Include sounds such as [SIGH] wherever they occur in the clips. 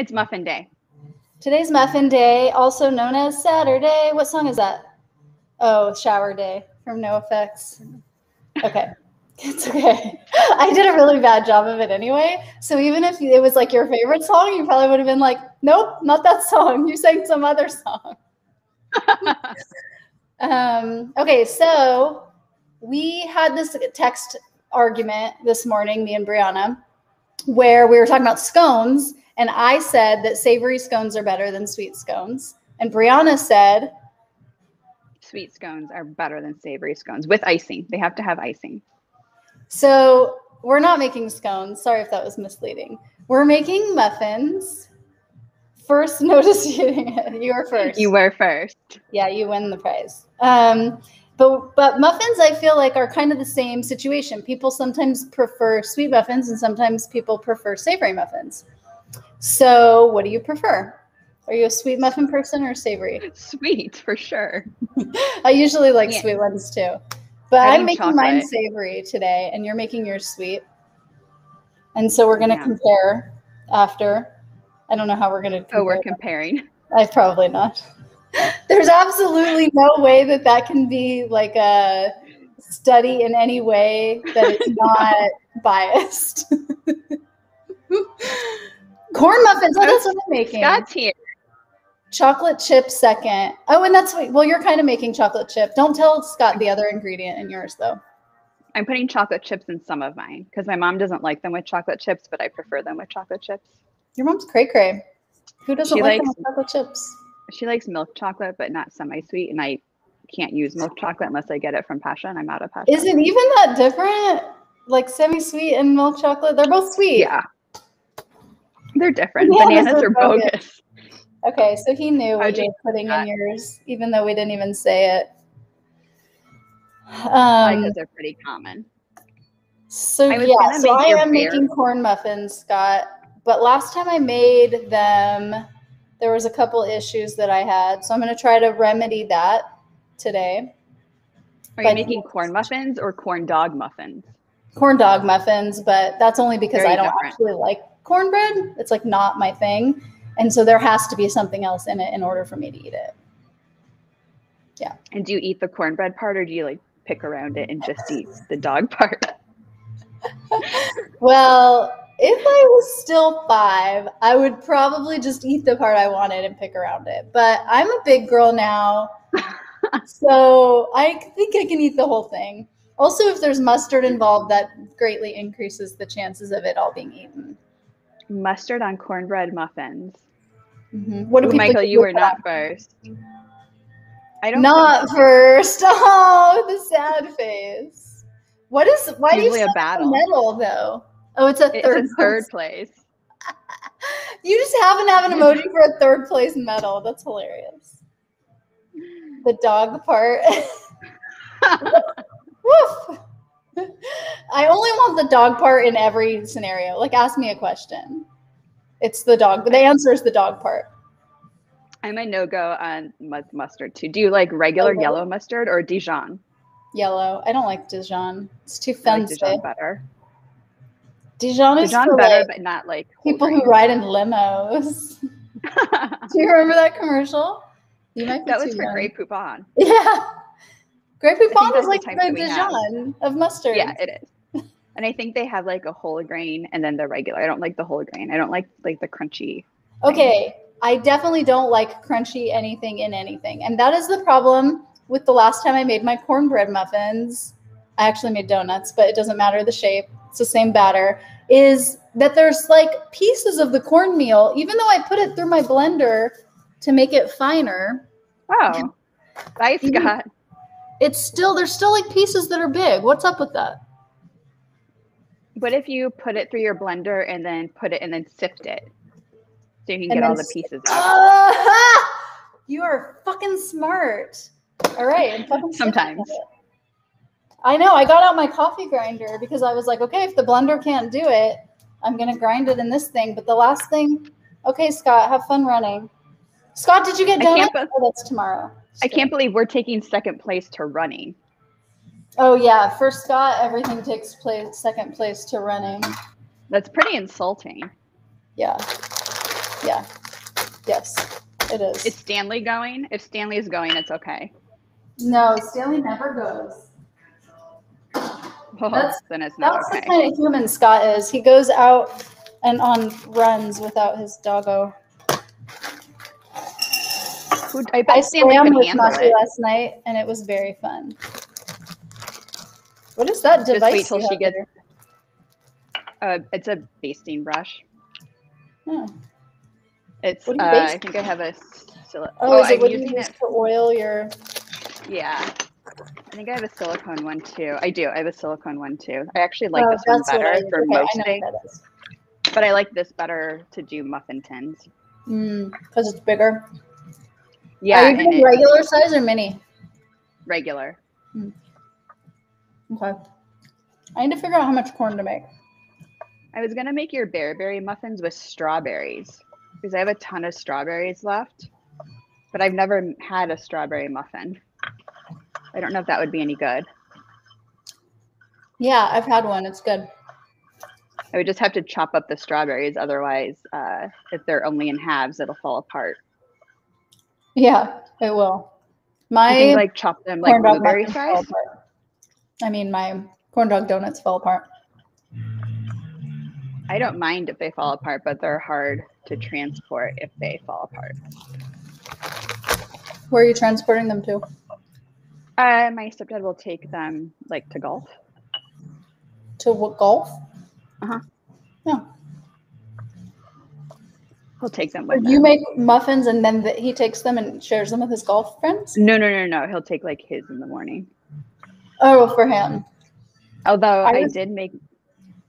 It's Muffin Day. Today's Muffin Day, also known as Saturday. What song is that? Oh, Shower Day from No Effects. Okay. [LAUGHS] It's okay. I did a really bad job of it anyway. So even if it was like your favorite song, you probably would have been like, nope, not that song. You sang some other song. [LAUGHS] um, okay, so we had this text argument this morning, me and Briana, where we were talking about scones. And I said that savory scones are better than sweet scones. And Briana said, Sweet scones are better than savory scones with icing. They have to have icing. So we're not making scones. Sorry if that was misleading. We're making muffins. First [LAUGHS] notice it. You were first. You were first. Yeah, you win the prize. Um, but but muffins, I feel like are kind of the same situation. People sometimes prefer sweet muffins, and sometimes people prefer savory muffins. So, what do you prefer? Are you a sweet muffin person or savory? Sweet for sure. [LAUGHS] I usually like yeah. sweet ones too. But I'm making chocolate. mine savory today, and you're making yours sweet. And so we're going to yeah. compare after. I don't know how we're going to. Oh, we're comparing. I probably not. [LAUGHS] There's absolutely no way that that can be like a study in any way that it's [LAUGHS] not biased. Corn muffins. Oh, that's what I'm making. Scott's here. Chocolate chip second. Oh, and that's well, you're kind of making chocolate chip. Don't tell Scott the other ingredient in yours though. I'm putting chocolate chips in some of mine because my mom doesn't like them with chocolate chips, but I prefer them with chocolate chips. Your mom's cray cray. Who doesn't she like likes, them with chocolate chips? She likes milk chocolate, but not semi-sweet, and I can't use milk chocolate unless I get it from Pascha. I'm out of Pascha. Is it even that different? Like semi-sweet and milk chocolate? They're both sweet. Yeah. They're different. Bananas, Bananas are bogus. bogus. Okay, so he knew what you were putting in yours, even though we didn't even say it. Um, because they're pretty common. So yeah, so I am beer. making corn muffins, Scott. But last time I made them, there was a couple issues that I had, so I'm going to try to remedy that today. Are you making corn muffins or corn dog muffins? Corn dog muffins, but that's only because Very I don't different. actually like cornbread. It's like not my thing. And so there has to be something else in it in order for me to eat it. Yeah. And do you eat the cornbread part or do you like pick around it and just eat the dog [LAUGHS] part? well, if I was still five, I would probably just eat the part I wanted and pick around it. But I'm a big girl now. [LAUGHS] so I think I can eat the whole thing. Also, if there's mustard involved, that greatly increases the chances of it all being eaten mustard on cornbread muffins. Mm-hmm. What do Ooh, Michael, you were not first. I don't not first. [LAUGHS] Oh, the sad face. What is why do you say a battle medal though? Oh, it's a third. It's a third place. [LAUGHS] you just happen to have an emoji for a third place medal. That's hilarious. The dog part. [LAUGHS] Woof. I only want the dog part in every scenario. Like, ask me a question. It's the dog. The answer is the dog part. I'm a no go on mustard too. Do you like regular okay. yellow mustard or Dijon? Yellow. I don't like Dijon. It's too fancy. Like Dijon better. Dijon is Dijon better, like but not like people who ride in limos. [LAUGHS] Do you remember that commercial? You might that was for young. Grey Poupon. [LAUGHS] Yeah. Grey Poupon is like the, the Dijon of mustard. Yeah, it is. [LAUGHS] And I think they have like a whole grain and then the regular. I don't like the whole grain. I don't like like the crunchy. Okay, I definitely don't like crunchy anything in anything. And that is the problem with the last time I made my cornbread muffins. I actually made donuts, but it doesn't matter the shape. It's the same batter. Is that there's like pieces of the cornmeal, even though I put it through my blender to make it finer. Wow. Bye, Scott it's still there's still like pieces that are big. What's up with that? What if you put it through your blender and then put it and then sift it so you can and get all the pieces [LAUGHS] out? Uh, you are fucking smart. All right. Sometimes. I know. I got out my coffee grinder because I was like, okay, if the blender can't do it, I'm gonna grind it in this thing. But the last thing, okay, Scott, have fun running. Scott, did you get done? Oh, that's tomorrow. I can't believe we're taking second place to running. Oh yeah, for Scott, everything takes place second place to running. That's pretty insulting. Yeah. Yeah. Yes, it is. Is Stanley going? If Stanley is going, it's okay. no, Stanley never goes. Oh, That's- then it's not That's okay. the kind of human Scott is. He goes out and on runs without his doggo. Who- I I swam with handle last night, and it was very fun. What is that device? Just wait till she gets- Uh, it's a basting brush. Oh, It's. Uh, I think I have a. Sil- oh, is it I'm what you using use it. to oil your? Yeah. I think I have a silicone one too. I do. I have a silicone one too. I actually like Oh, this one that's what I better for Okay, I know roasting, what that is. but I like this better to do muffin tins. because it's bigger. Yeah, Are you doing it- regular size or mini? regular. Okay. I need to figure out how much corn to make. I was gonna make your bearberry muffins with strawberries because I have a ton of strawberries left, but I've never had a strawberry muffin. I don't know if that would be any good. Yeah, I've had one. It's good. I would just have to chop up the strawberries, otherwise, uh, if they're only in halves, it'll fall apart. Yeah, it will. My like chop them like blueberry size. I mean, my corn dog donuts fell apart. I don't mind if they fall apart, but they're hard to transport if they fall apart. Where are you transporting them to? Uh, my stepdad will take them like to golf. To what golf? Uh-huh. No. He'll take them with you him. make muffins and then the, he takes them and shares them with his golf friends? No, no, no, no. He'll take like his in the morning. Oh, for him. Although I I, did make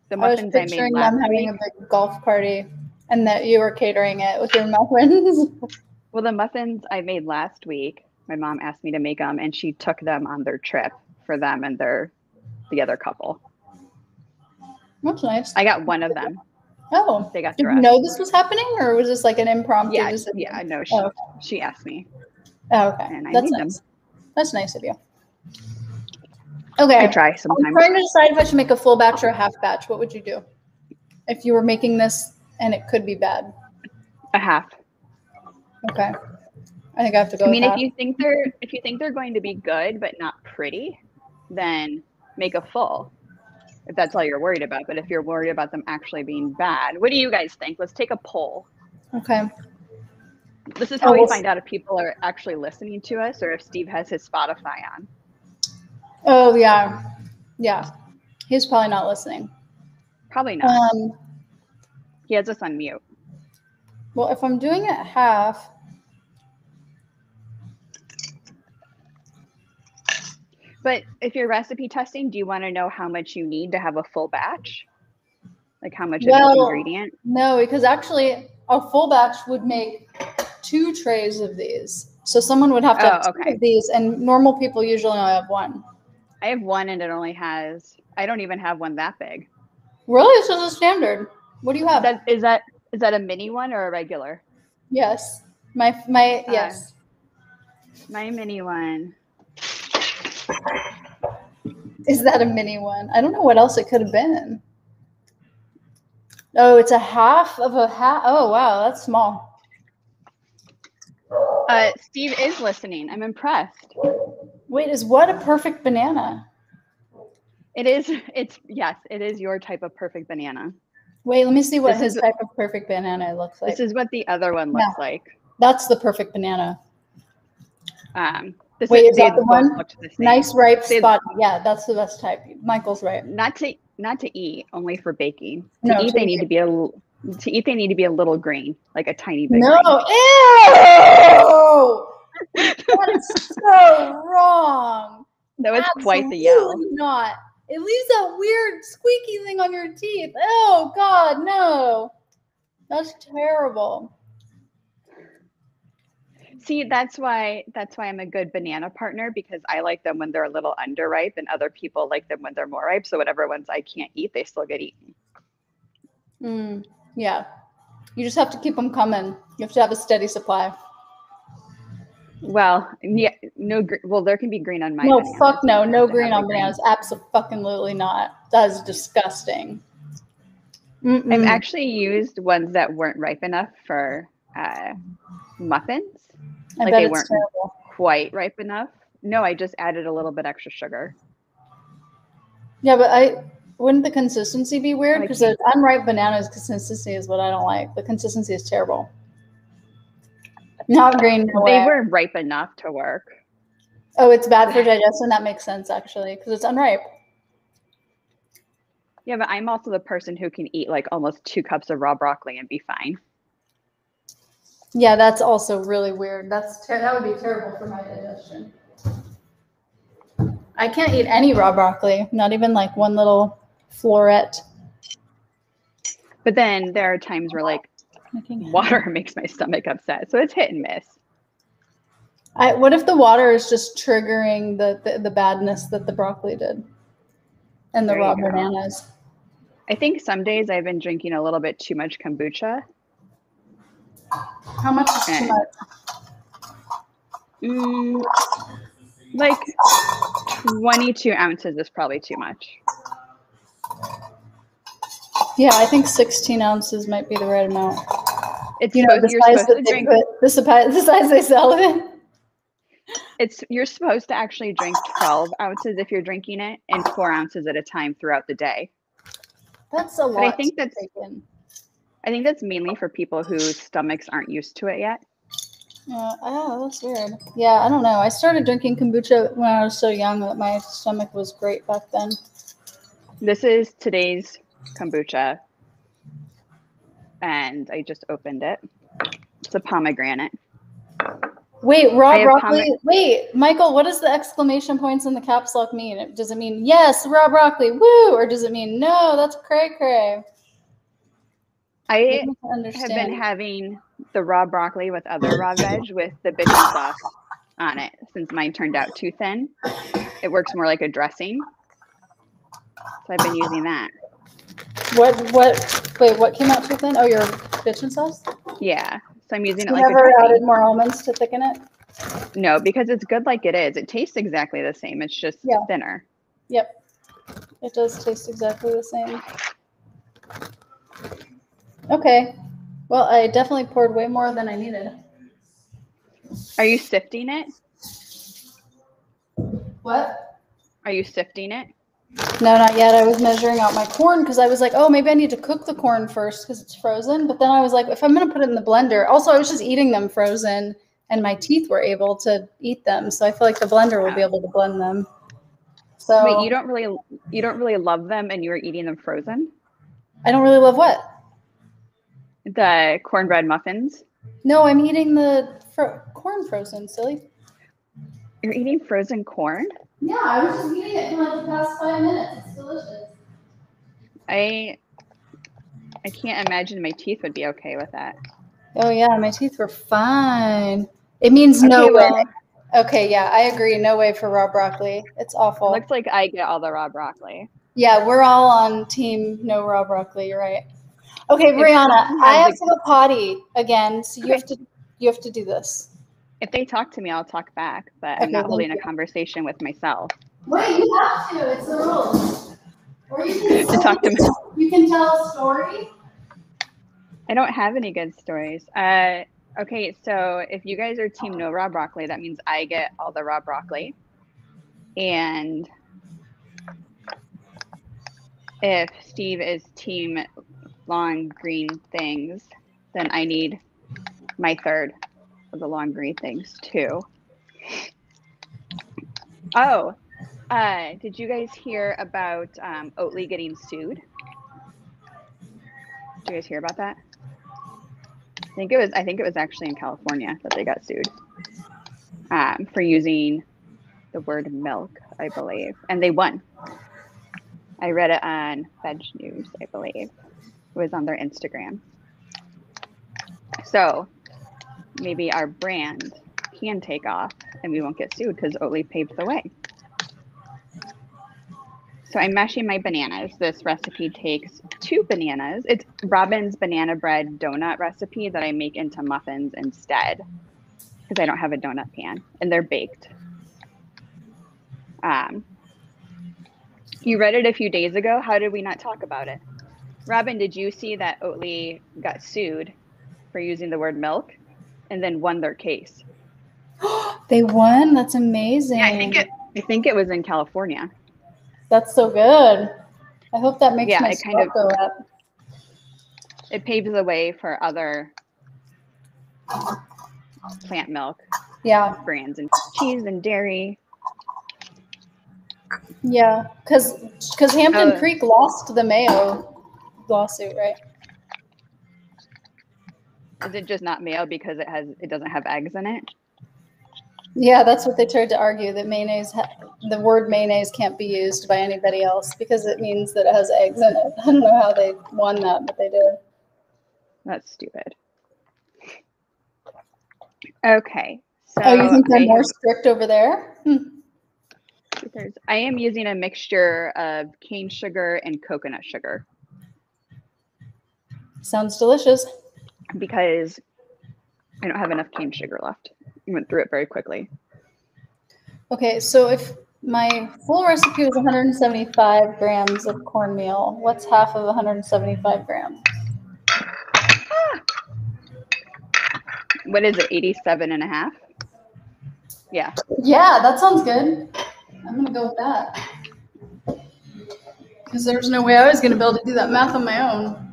the I was muffins I, made picturing last them having a big golf party and that you were catering it with your [LAUGHS] muffins. Well, the muffins I made last week, my mom asked me to make them, and she took them on their trip for them and their the other couple. That's nice. I got one of them. Oh, They got the did you know this was happening or was this like an impromptu Yeah, decision? yeah. No, she Oh, okay. she asked me. Oh, okay. And I That's made them. nice. That's nice of you. Okay. I try I'm sometimes. trying to decide if I should make a full batch or a half batch. What would you do if you were making this and it could be bad? A half. Okay. I think I have to go. I mean, if half. you think they're if you think they're going to be good but not pretty, then make a full. If that's all you're worried about. But if you're worried about them actually being bad, what do you guys think? Let's take a poll. Okay. This is Oh, how we we'll find out if people are actually listening to us or if Steve has his Spotify on. Oh yeah, yeah. He's probably not listening. Probably not. Um. he has us on mute. Well, if I'm doing it half, But if you're recipe testing, do you want to know how much you need to have a full batch? Like how much of Well- each ingredient? no, because actually a full batch would make two trays of these. So someone would have to have Oh, two okay. of these, and normal people usually only have one. I have one and it only has I don't even have one that big. Really, this is a standard. What do you have? That is that is that a mini one or a regular? yes, my my Uh, yes. My mini one. Is that a mini one? I don't know what else it could have been. Oh, it's a half of a half. Oh, wow, that's small. Uh, Steve is listening. I'm impressed. Wait, is what a perfect banana? It is. It's yes. It is your type of perfect banana. Wait, let me see what This his is- type of perfect banana looks like. This is what the other one looks like. That's the perfect banana. Um, this Wait, is they that the one? looked the same. Nice, ripe, spot. Yeah, that's the best type. Michael's right. Not to not to eat, only for baking. To No, eat, they need to be a to eat. They need to be a little green, like a tiny bit. No, green. ew! that is so wrong. [LAUGHS] that was quite the yell. Not. It leaves that weird squeaky thing on your teeth. Oh God, no. That's terrible. See, that's why that's why I'm a good banana partner because I like them when they're a little underripe, and other people like them when they're more ripe. So whatever ones I can't eat, they still get eaten. Mm, yeah. You just have to keep them coming. You have to have a steady supply. Well, yeah, no. Well, there can be green on my. no, bananas. fuck no. No green on the green. bananas. Absolutely not. That is disgusting. Mm-mm. I've actually used ones that weren't ripe enough for uh, muffins. I like they weren't- terrible. Quite ripe enough. No, I just added a little bit extra sugar. Yeah, but I wouldn't the consistency be weird? Because the unripe bananas consistency is what I don't like. The consistency is terrible. Not green. No They way. were ripe enough to work. Oh, it's bad for digestion. That makes sense actually, because it's unripe. Yeah, but I'm also the person who can eat like almost two cups of raw broccoli and be fine. Yeah, that's also really weird. That's ter- that would be terrible for my digestion. I can't eat any raw broccoli, not even like one little floret. But then there are times where like water makes my stomach upset. So it's hit and miss. I, what if the water is just triggering the, the, the badness that the broccoli did and the There raw bananas? I think some days I've been drinking a little bit too much kombucha. How much is too much? Mm, like 22 ounces is probably too much. Yeah, I think 16 ounces might be the right amount. It's You know, the you're size supposed to that they drink. put, the, size, the size they sell it in. It's you're supposed to actually drink 12 ounces if you're drinking it, and four ounces at a time throughout the day. That's a lot. But I think that's in. I think that's mainly for people whose stomachs aren't used to it yet. Yeah, oh, that's weird. Yeah, I don't know. I started drinking kombucha when I was so young that my stomach was great back then. This is today's kombucha, and I just opened it. It's a pomegranate. Wait, raw broccoli. Wait, Michael, what does the exclamation points in the caps lock mean? Does it mean yes, raw broccoli, woo, or does it mean no, that's cray cray? I I have been having the raw broccoli with other raw [LAUGHS] veg with the bitchin sauce on it since mine turned out too thin. It works more like a dressing. So I've been using that. what? What? Wait, what came out too thin? Oh, your bitchin sauce. Yeah. So I'm using it You like a never dressing. added more almonds to thicken it. No, because it's good like it is. It tastes exactly the same. It's just Yeah. thinner. Yep, it does taste exactly the same. Okay, well, I definitely poured way more than I needed. Are you sifting it? What? Are you sifting it? No, not yet. I was measuring out my corn because I was like, oh, maybe I need to cook the corn first because it's frozen. But then I was like, if I'm going to put it in the blender, also, I was just eating them frozen and my teeth were able to eat them. So I feel like the blender will be able to blend them. So Wait, you don't really you don't really love them and you were eating them frozen? I don't really love what? The cornbread muffins? No, I'm eating the fro- corn frozen, silly. You're eating frozen corn? Yeah, I was just eating it for like the past five minutes. It's delicious. I I can't imagine my teeth would be okay with that. Oh yeah, my teeth were fine. It means no Okay, way. Okay, yeah, I agree. No way for raw broccoli. It's awful. Looks like I get all the raw broccoli. yeah, we're all on team no raw broccoli. You're right. Okay, Briana, someone I has have a- to go potty again, so you Okay. have to you have to do this. If they talk to me, I'll talk back, but Okay, I'm not thank holding a conversation with myself. Wait, you have to. It's the rules. Or you can [LAUGHS] To talk to me. you can tell a story. I don't have any good stories. Uh, okay, so if you guys are team no raw broccoli, that means I get all the raw broccoli. And if Steve is team long green things, then I need my third of the long green things too. Oh, uh, did you guys hear about um, Oatly getting sued? Did you guys hear about that? I think it was. I think it was actually in California that they got sued um, for using the word milk, I believe, and they won. I read it on Veg News, I believe. Was on their Instagram. So maybe our brand can take off and we won't get sued because Oatly paved the way. So I'm mashing my bananas. This recipe takes two bananas. It's Robin's banana bread donut recipe that I make into muffins instead because I don't have a donut pan and they're baked. Um, you read it a few days ago. How did we not talk about it? Robin, did you see that Oatly got sued for using the word milk and then won their case? [GASPS] they won. That's amazing. Yeah, I think it. I think it was in California. That's so good. I hope that makes Yeah, my it kind of- go up. It paves the way for other plant milk Yeah, brands and cheese and dairy. yeah. Because because Hampton Uh, Creek lost the Mayo lawsuit, right? Is it just not mayo because it has it doesn't have eggs in it? Yeah, that's what they tried to argue that mayonnaise, the word mayonnaise can't be used by anybody else because it means that it has eggs in it. [LAUGHS] I don't know how they won that, but they did. That's stupid. Okay. So oh, you think they're I more have- strict over there? Hmm. I am using a mixture of cane sugar and coconut sugar Sounds delicious. because I don't have enough cane sugar left. I went through it very quickly. Okay, so if my full recipe was 175 grams of cornmeal, what's half of 175 grams? What is it? 87 and a half? Yeah. Yeah, that sounds good. I'm gonna go with that. Because there's no way I was gonna be able to do that math on my own.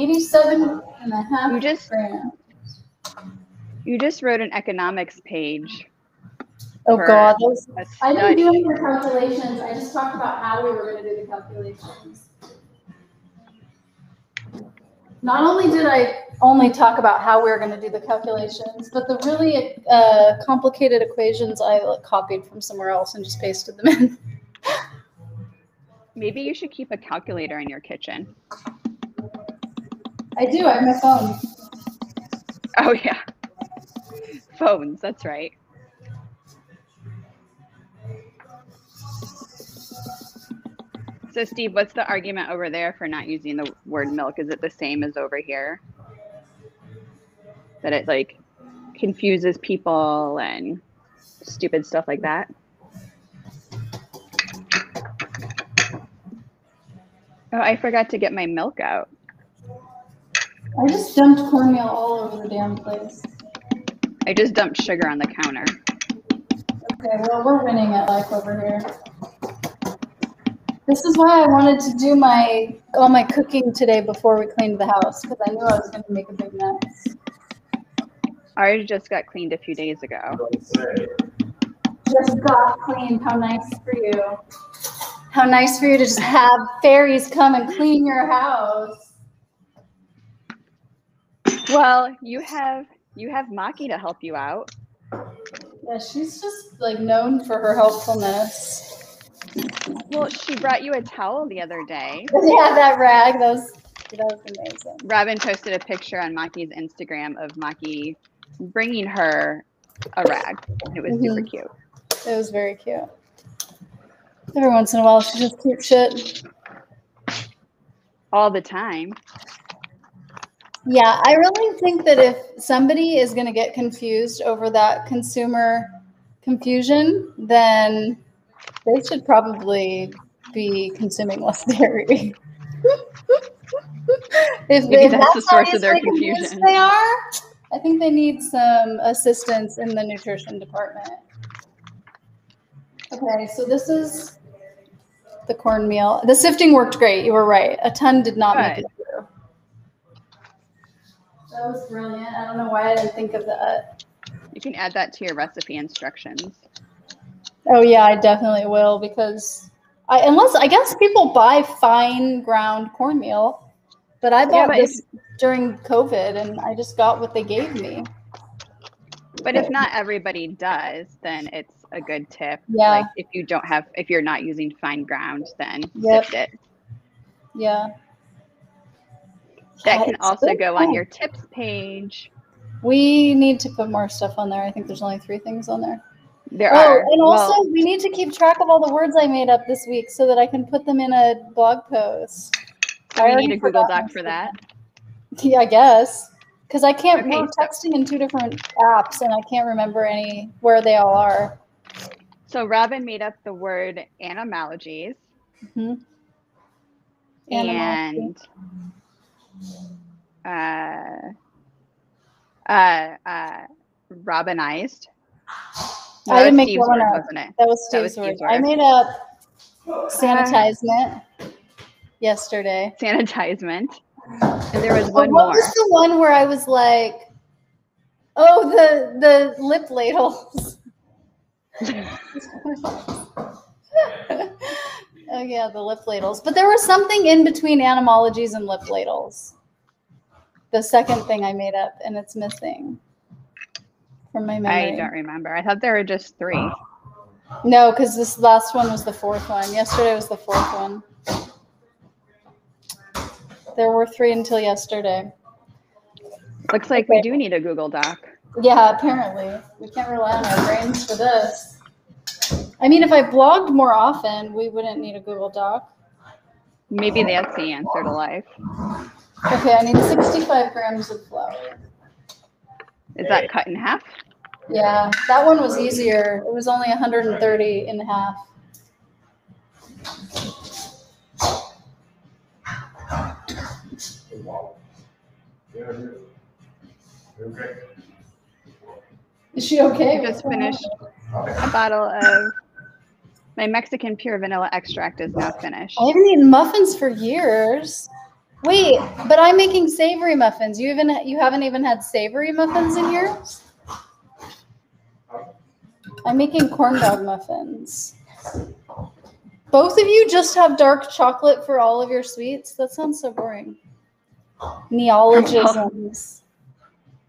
87 and a half You just- grams. You just wrote an economics page. Oh God, I didn't do any calculations. I just talked about how we were gonna do the calculations. Not only did I only talk about how we were gonna do the calculations, but the really uh, complicated equations I like, copied from somewhere else and just pasted them in. [LAUGHS] Maybe you should keep a calculator in your kitchen. I do. I have my phone. Oh yeah. Phones, that's right. So Steve, what's the argument over there for not using the word milk? Is it the same as over here? That it like confuses people and stupid stuff like that? Oh, I forgot to get my milk out. I just dumped cornmeal all over the damn place. I just dumped sugar on the counter. Okay, well, we're winning at life over here. This is why I wanted to do my all my cooking today before we cleaned the house because I knew I was going to make a big mess. Ours just got cleaned a few days ago. Just got cleaned. How nice for you. How nice for you to just have fairies come and clean your house. Well, you have you have Maki to help you out. Yeah, she's just like known for her helpfulness. Well, she brought you a towel the other day. [LAUGHS] Yeah, that rag, that was that was amazing. Robin posted a picture on Maki's Instagram of Maki bringing her a rag. It was super mm-hmm. cute. It was very cute. Every once in a while, she just cute shit. All the time. Yeah, I really think that if somebody is going to get confused over that consumer confusion, then they should probably be consuming less dairy. [LAUGHS] if, Maybe if that's the source of their confusion. They are. I think they need some assistance in the nutrition department. Okay, so this is the cornmeal. The sifting worked great. You were right. A ton did not make it. That was brilliant. I don't know why I didn't think of that. You can add that to your recipe instructions. Oh yeah, I definitely will because I unless I guess people buy fine ground cornmeal, but I bought but if- this during COVID and I just got what they gave me. But if not everybody does, then it's a good tip. Yeah. Like if you don't have if you're not using fine ground, then Yep. sift it. Yeah. That can also go on your tips page. We need to put more stuff on there. I think there's only three things on there. There Oh, are. and also well, we need to keep track of all the words I made up this week so that I can put them in a blog post. I we need a Google Doc for that. Yeah, I guess. Because I can't, Okay, we're so- texting in two different apps and I can't remember any where they all are. So Robin made up the word animalogies. Mhm. Animal. and uh, uh, uh, robinized. No, I didn't make Steve's one word, up. wasn't it? That was That was Steve's word. Steve's I made up sanitizement yesterday. Sanitizement. And there was Oh, one what more. was the one where I was like, oh, the the lip ladles. [LAUGHS] oh yeah, the lip ladles. But there was something in between animologies and lip ladles. The second thing I made up, and it's missing from my memory. I don't remember. I thought there were just three. No, because this last one was the fourth one. Yesterday was the fourth one. There were three until yesterday. Looks like we do need a Google Doc. Yeah, apparently. We can't rely on our brains for this. I mean, if I blogged more often, we wouldn't need a Google Doc. Maybe that's the answer to life. Okay, I need 65 grams of flour. Is that cut in half? Yeah, that one was easier. It was only 130 and a half. Is she okay? I just finished a bottle of my Mexican pure vanilla extract is now finished. I haven't eaten muffins for years. Wait, but I'm making savory muffins. You even you haven't even had savory muffins in yours? I'm making corn dog muffins. Both of you just have dark chocolate for all of your sweets? That sounds so boring. Neologisms.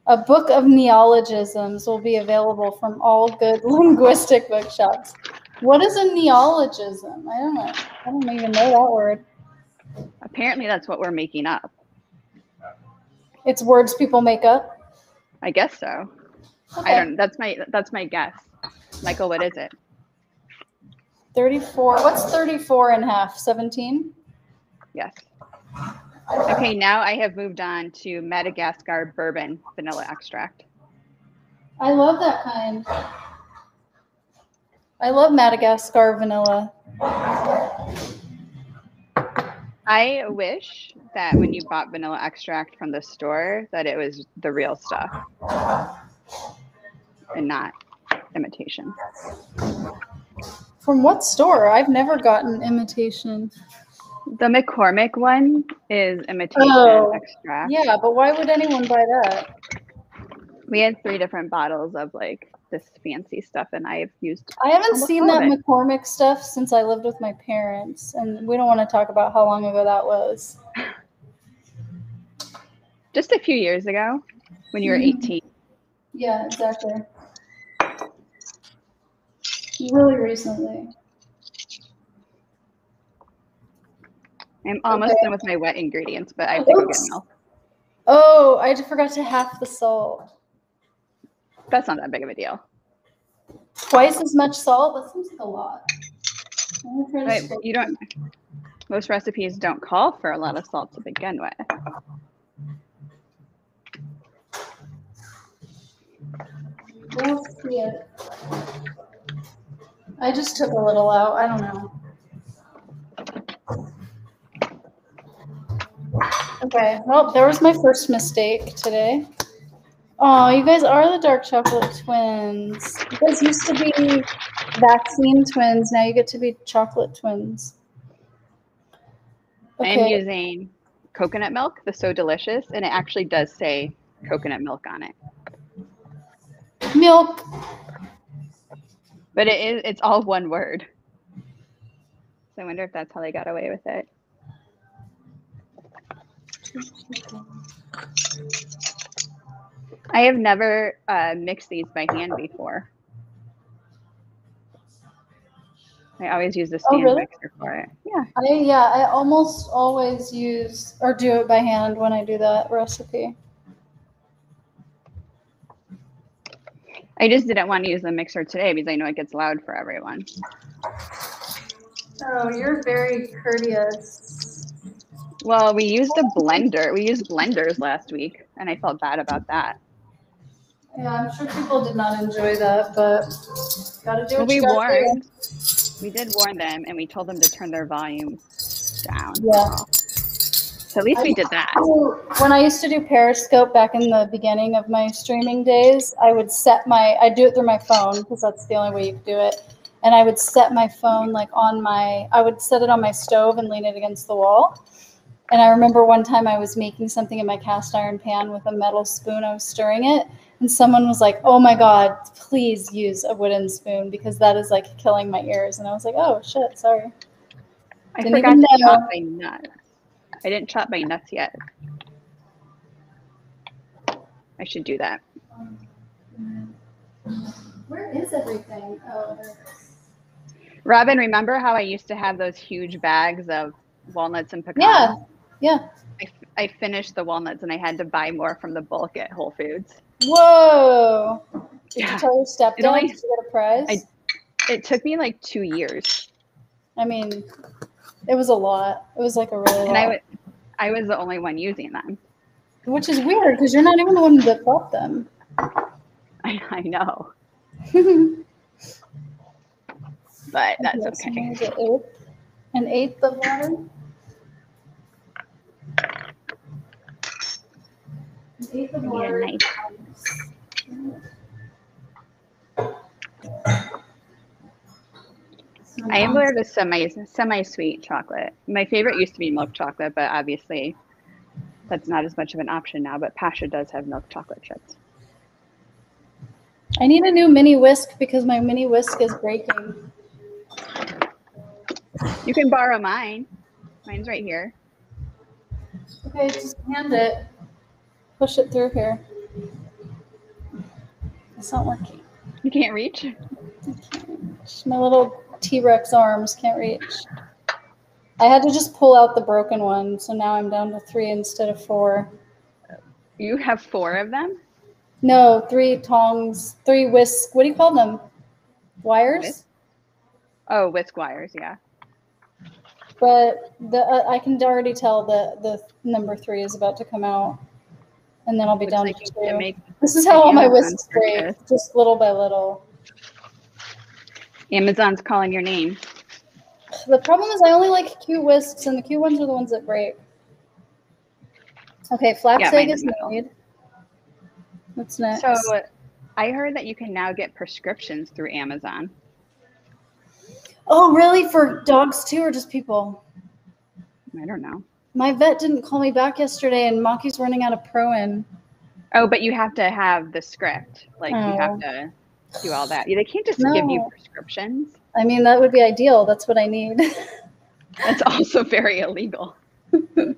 A book of neologisms will be available from all good [LAUGHS] linguistic bookshops. What is a neologism? I don't know. I don't even know that word. Apparently, that's what we're making up. It's words people make up. I guess so. Okay. I don't. That's my. That's my guess. Michael, what is it? 34. What's 34 and a half? 17? Yes. Okay, now I have moved on to Madagascar bourbon vanilla extract. I love that kind. I love Madagascar vanilla. I wish that when you bought vanilla extract from the store, that it was the real stuff and not imitation. From what store? I've never gotten imitation. The McCormick one is imitation Oh, extract. Yeah, but why would anyone buy that? We had three different bottles of like this fancy stuff, and I've used I haven't seen that it. McCormick stuff since I lived with my parents, and we don't want to talk about how long ago that was. [LAUGHS] just a few years ago when you were Mhm. 18. Yeah, exactly. Really recently. I'm almost Okay. done with my wet ingredients, but I have to go get milk. Oh, I just forgot to half the salt. That's not that big of a deal. Twice as much salt? That seems like a lot. I'm gonna try to But you don't. Most recipes don't call for a lot of salt to begin with. We'll see it. I just took a little out. I don't know. Okay, well, there was my first mistake today. Oh, you guys are the dark chocolate twins. You guys used to be vaccine twins. Now you get to be chocolate twins. I'm using coconut milk, the So Delicious, and it actually does say coconut milk on it. Milk. But it is it's all one word. So I wonder if that's how they got away with it. I have never uh, mixed these by hand before. I always use the Oh, stand really? mixer for it. Yeah. I yeah, I almost always use or do it by hand when I do that recipe. I just didn't want to use the mixer today because I know it gets loud for everyone. Oh, you're very courteous. Well, we used a blender. We used blenders last week, and I felt bad about that. Yeah, I'm sure people did not enjoy that, but gotta do Well, we warned. We did warn them, and we told them to turn their volume down. Yeah. So at least we did that. When I used to do Periscope back in the beginning of my streaming days, I would set my I do it through my phone because that's the only way you could do it. And I would set my phone like on my I would set it on my stove and lean it against the wall. And I remember one time I was making something in my cast iron pan with a metal spoon. I was stirring it, and someone was like, "Oh my god, please use a wooden spoon because that is like killing my ears." And I was like, "Oh shit, sorry." I Didn't forgot to chop my nuts. I didn't chop my nuts yet. I should do that. Where is everything? Oh, there it is. Robin, remember how I used to have those huge bags of walnuts and pecans? Yeah, yeah. I, f- I finished the walnuts and I had to buy more from the bulk at Whole Foods. Whoa! Did Yeah. you tell your stepdad It only- to get a prize? I- It took me like two years. I mean, it was a lot. It was like a really And lot. I, w- I was the only one using them. Which is weird because you're not even the one that bought them. [LAUGHS] I, I know, [LAUGHS] but that's okay. An eighth, an eighth of water. An eighth of Yeah, water. nice. I am aware of the semi semi sweet chocolate. My favorite used to be milk chocolate, but obviously that's not as much of an option now. But Pascha does have milk chocolate chips. I need a new mini whisk because my mini whisk is breaking. You can borrow mine. Mine's right here. Okay, just hand it. Push it through here. It's not working. You can't reach. Just My little T Rex arms can't reach. I had to just pull out the broken one, so now I'm down to three instead of four. You have four of them. No, three tongs, three whisk. What do you call them? Wires. Whisk? Oh, whisk wires. Yeah. But the uh, I can already tell that the number three is about to come out, and then I'll be Looks down like to two. make this is how all my Amazon whisks break, just little by little. Amazon's calling your name. The problem is I only like Q whisks, and the Q ones are the ones that break. Okay, flax Yeah, egg mine is is metal. made. What's next? So I heard that you can now get prescriptions through Amazon. oh, really? For dogs too, or just people? I don't know. My vet didn't call me back yesterday, and Maki's running out of Proin. Oh, but you have to have the script. Like you Oh. have to do all that. They can't just give you prescriptions. I mean, that would be ideal. That's what I need. [LAUGHS] That's also very illegal. [LAUGHS]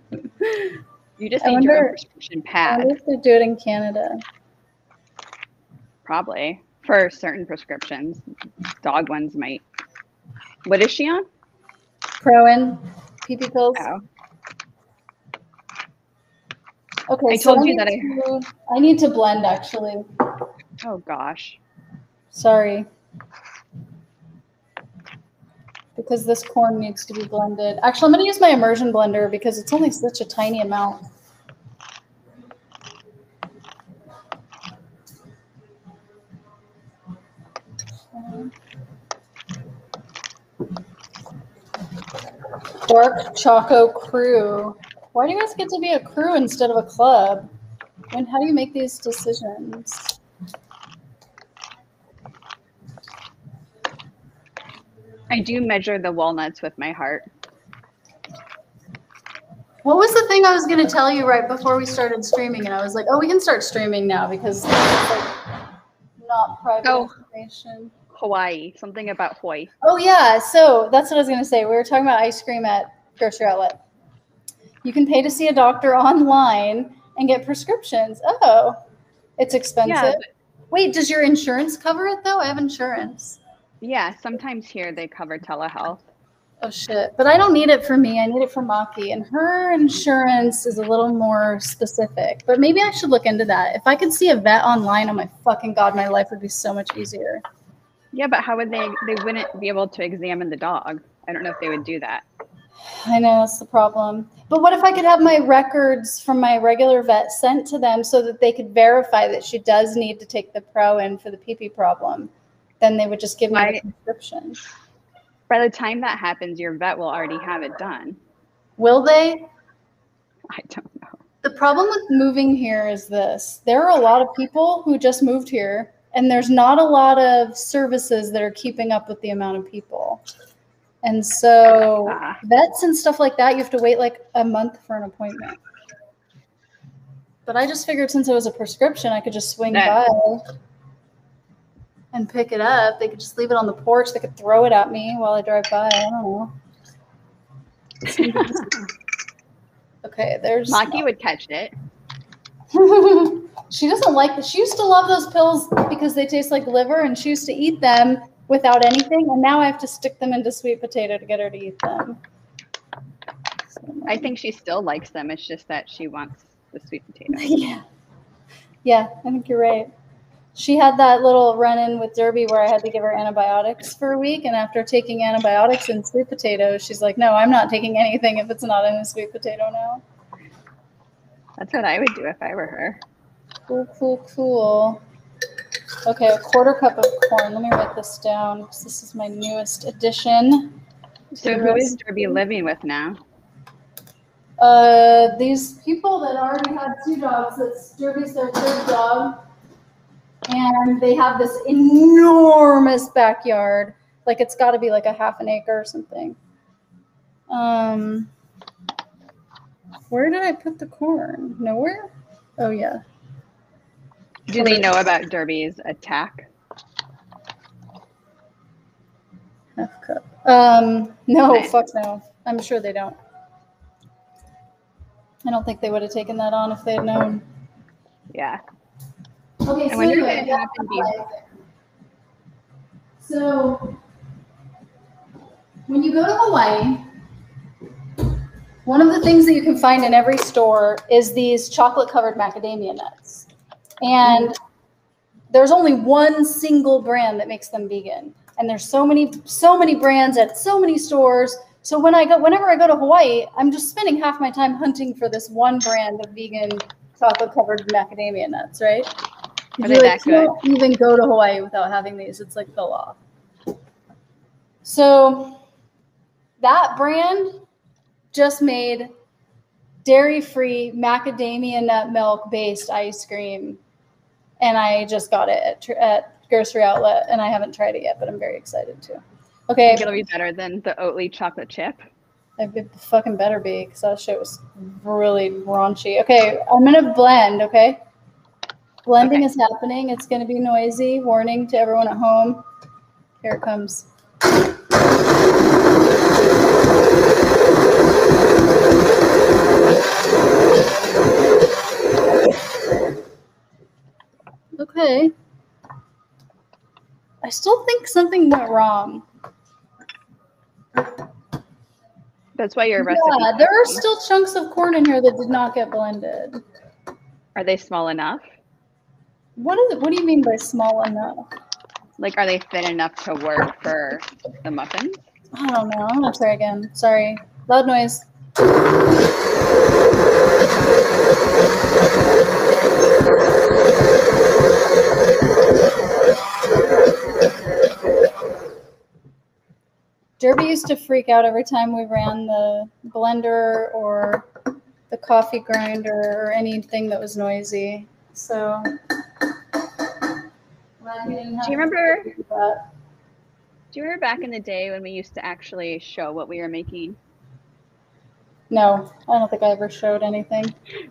You just I need your own wonder- prescription I pad, wonder if they do it in Canada. probably for certain prescriptions. Dog ones might. What is she on? Proin, PP pills. Oh, Okay, I so told I you that need to- I need to blend actually. oh gosh. Sorry. Because this corn needs to be blended. Actually, I'm going to use my immersion blender because it's only such a tiny amount. Dark Choco Crew. Why do you guys get to be a crew instead of a club? And how do you make these decisions? I do measure the walnuts with my heart. What was the thing I was going to tell you right before we started streaming? And I was like, oh, we can start streaming now because it's like not private Oh. information. Hawaii. Something about Hawaii. Oh, yeah. So that's what I was going to say. We were talking about ice cream at Grocery Outlet. You can pay to see a doctor [LAUGHS] online and get prescriptions. Oh, it's expensive. Yeah, Wait, does your insurance cover it though? I have insurance. Yeah, sometimes here they cover telehealth. Oh shit! But I don't need it for me. I need it for Maki, and her insurance is a little more specific. But maybe I should look into that. If I could see a vet online, oh my fucking god, my life would be so much easier. Yeah, but how would they? They wouldn't be able to examine the dog. I don't know if they would do that. I know that's the problem. But what if I could have my records from my regular vet sent to them so that they could verify that she does need to take the Proin for the PP problem? Then they would just give me the prescription. By the time that happens, your vet will already have it done. Will they? I don't know. The problem with moving here is this there are a lot of people who just moved here, and there's not a lot of services that are keeping up with the amount of people. And so, Ah. vets and stuff like that, you have to wait like a month for an appointment. But I just figured since it was a prescription, I could just swing That- by and pick it up. They could just leave it on the porch. They could throw it at me while I drive by. I don't know. [LAUGHS] Okay, there's. Maki would catch it. [LAUGHS] she doesn't like. She used to love those pills because they taste like liver, and she used to eat them without anything. And now I have to stick them into sweet potato to get her to eat them. So, I think she still likes them. It's just that she wants the sweet potato. [LAUGHS] yeah, yeah, I think you're right. She had that little run-in with Derby where I had to give her antibiotics for a week, and after taking antibiotics and sweet potatoes, she's like, "No, I'm not taking anything if it's not in a sweet potato now." That's what I would do if I were her. Cool, cool, cool. Okay, a quarter cup of corn. Let me write this down because this is my newest addition. So who is Derby living with now? Uh, these people that already had two dogs, that's Derby's their third dog. And they have this enormous backyard. Like it's got to be like a half an acre or something. Um, where did I put the corn? Nowhere? Oh, yeah. Do they know about Derby's attack? Half cup. Um, no, fuck no. I'm sure they don't. I don't think they would have taken that on if they had known. Yeah. Okay, I so wonder if anyway, it happened before. So when you go to Hawaii, one of the things that you can find in every store is these chocolate covered macadamia nuts. And there's only one single brand that makes them vegan. And there's so many, so many brands at so many stores. So when I go, whenever I go to Hawaii, I'm just spending half my time hunting for this one brand of vegan chocolate covered macadamia nuts, right? Are You, like, can't even go to Hawaii without having these. It's like the law. So that brand just made dairy-free macadamia nut milk based ice cream, and I just got it at, at grocery outlet, and I haven't tried it yet, but I'm very excited to. Okay, it'll be better than the Oatly chocolate chip. it fucking better be because that shit was really raunchy. Okay, I'm gonna blend. Okay, blending Okay. is happening. It's gonna be noisy. Warning to everyone at home. Here it comes. Okay. I still think something went wrong. That's why your recipe. Yeah, there are still chunks of corn in here that did not get blended. Are they small enough? What is it? What do you mean by small enough? Like, are they thin enough to work for the muffins? I don't know. I'm gonna try again. Sorry. Loud noise. Derby used to freak out every time we ran the blender or the coffee grinder or anything that was noisy. So. glad we didn't have Do you remember? do you remember back in the day when we used to actually show what we were making? No, I don't think I ever showed anything.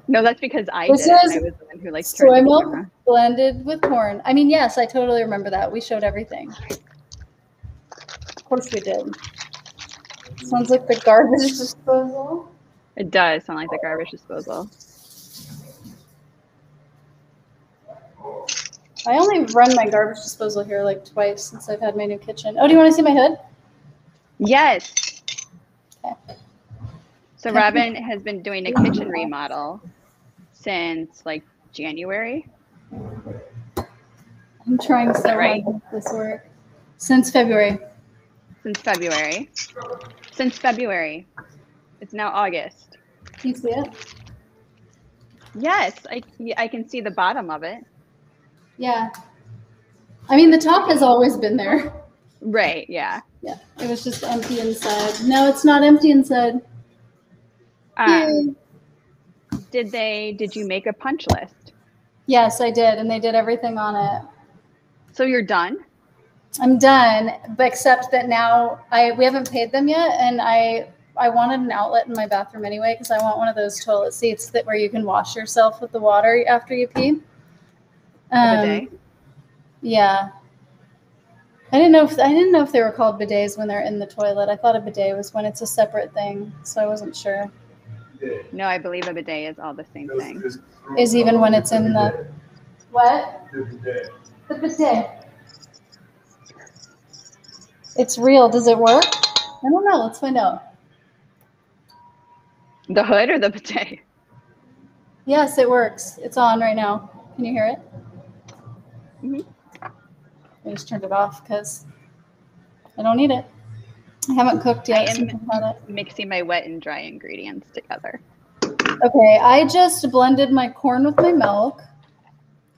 No, that's because I This did. is I was the one who like soy milk? Blended with corn. I mean, yes, I totally remember that. We showed everything. Oh Of course we did. Sounds like the garbage [LAUGHS] disposal. It does sound like the garbage disposal. I only run my garbage disposal here like twice since I've had my new kitchen. Oh, do you want to see my hood? Yes. Okay. So Robin has been doing a kitchen remodel since like January. I'm trying so Right. hard to make this work. Since February. Since February. Since February. It's now August. Can you see it? Yes, I, I can see the bottom of it. Yeah. I mean, the top has always been there. Right, yeah. Yeah. It was just empty inside. No, it's not empty inside. Um, did they? Did you make a punch list? Yes, I did, and they did everything on it. So you're done. I'm done, but except that now I we haven't paid them yet, and I I wanted an outlet in my bathroom anyway because I want one of those toilet seats that where you can wash yourself with the water after you pee. Um, bidet? Yeah. I didn't know if I didn't know if they were called bidets when they're in the toilet. I thought a bidet was when it's a separate thing, so I wasn't sure. No, I believe a bidet is all the same thing. Is even when it's in the what? The bidet. It's real. Does it work? I don't know. Let's find out. The hood or the bidet? Yes, it works. It's on right now. Can you hear it? Mhm. I just turned it off because I don't need it. I haven't cooked yet. I am- we can have it. Mixing my wet and dry ingredients together. Okay, I just blended my corn with my milk,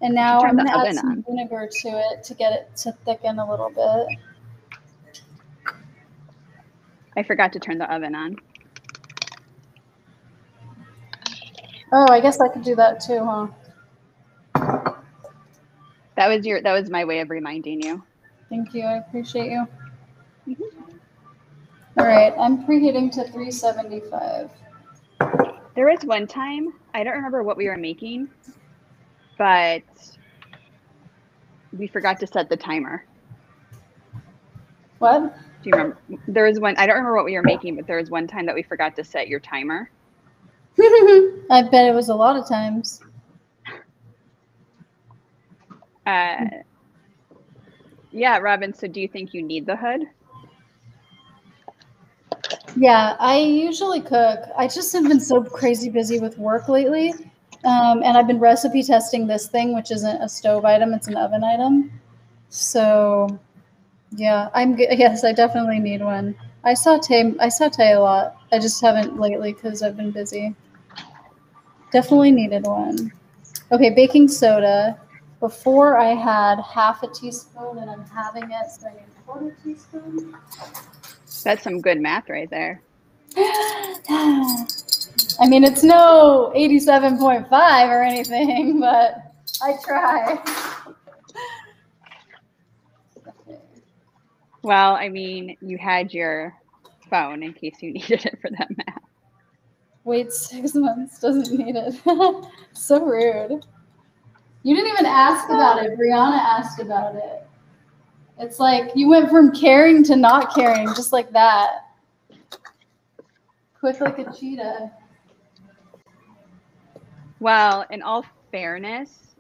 and now I'm the gonna add some on. vinegar to it to get it to thicken a little bit. I forgot to turn the oven on. Oh, I guess I could do that too, huh? That was your. That was my way of reminding you. Thank you. I appreciate you. Mhm. All right, I'm preheating to 375. There was one time I don't remember what we were making, but we forgot to set the timer. What? Do you remember? There was one. I don't remember what we were making, but there was one time that we forgot to set your timer. [LAUGHS] I bet it was a lot of times. Uh, yeah, Robin. So, do you think you need the hood? Yeah, I usually cook. I just have been so crazy busy with work lately. Um, and I've been recipe testing this thing, which isn't a stove item, it's an oven item. So, yeah, I'm good. Yes, I definitely need one. I saute, I saute a lot. I just haven't lately because I've been busy. Definitely needed one. Okay, baking soda. Before I had half a teaspoon, and I'm having it, so I need a quarter teaspoon. That's some good math right there. [GASPS] I mean, it's no 87.5 or anything, [LAUGHS] but I try. Well, I mean, you had your phone in case you [LAUGHS] needed it for that math. Wait six months, doesn't need it. [LAUGHS] so rude. You didn't even ask about it. Briana asked about it. It's like you went from caring to not caring, just like that. Quick like a cheetah. Well, in all fairness,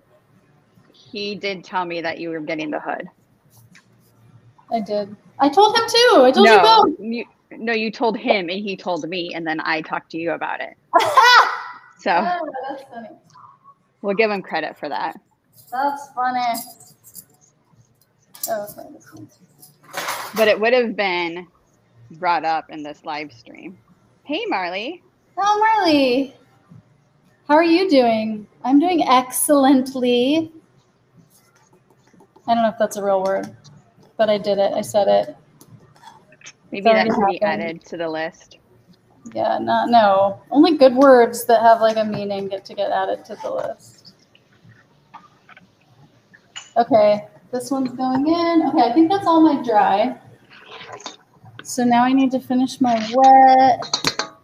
he did tell me that you were getting the hood. I did. I told him too. I told you both. you, no, you told him and he told me, and then I talked to you about it. [LAUGHS] So oh, that's funny. we'll give him credit for that. That's funny. Oh, okay. This one's But it would have been brought up in this live stream. Hey, Marley. Oh, Marley. How are you doing? I'm doing excellently. I don't know if that's a real word, but I did it. I said it. Maybe that can be added to the list. Yeah, not no. Only good words that have like a meaning get to get added to the list. Okay, this one's going in. Okay, I think that's all my dry. So now I need to finish my wet.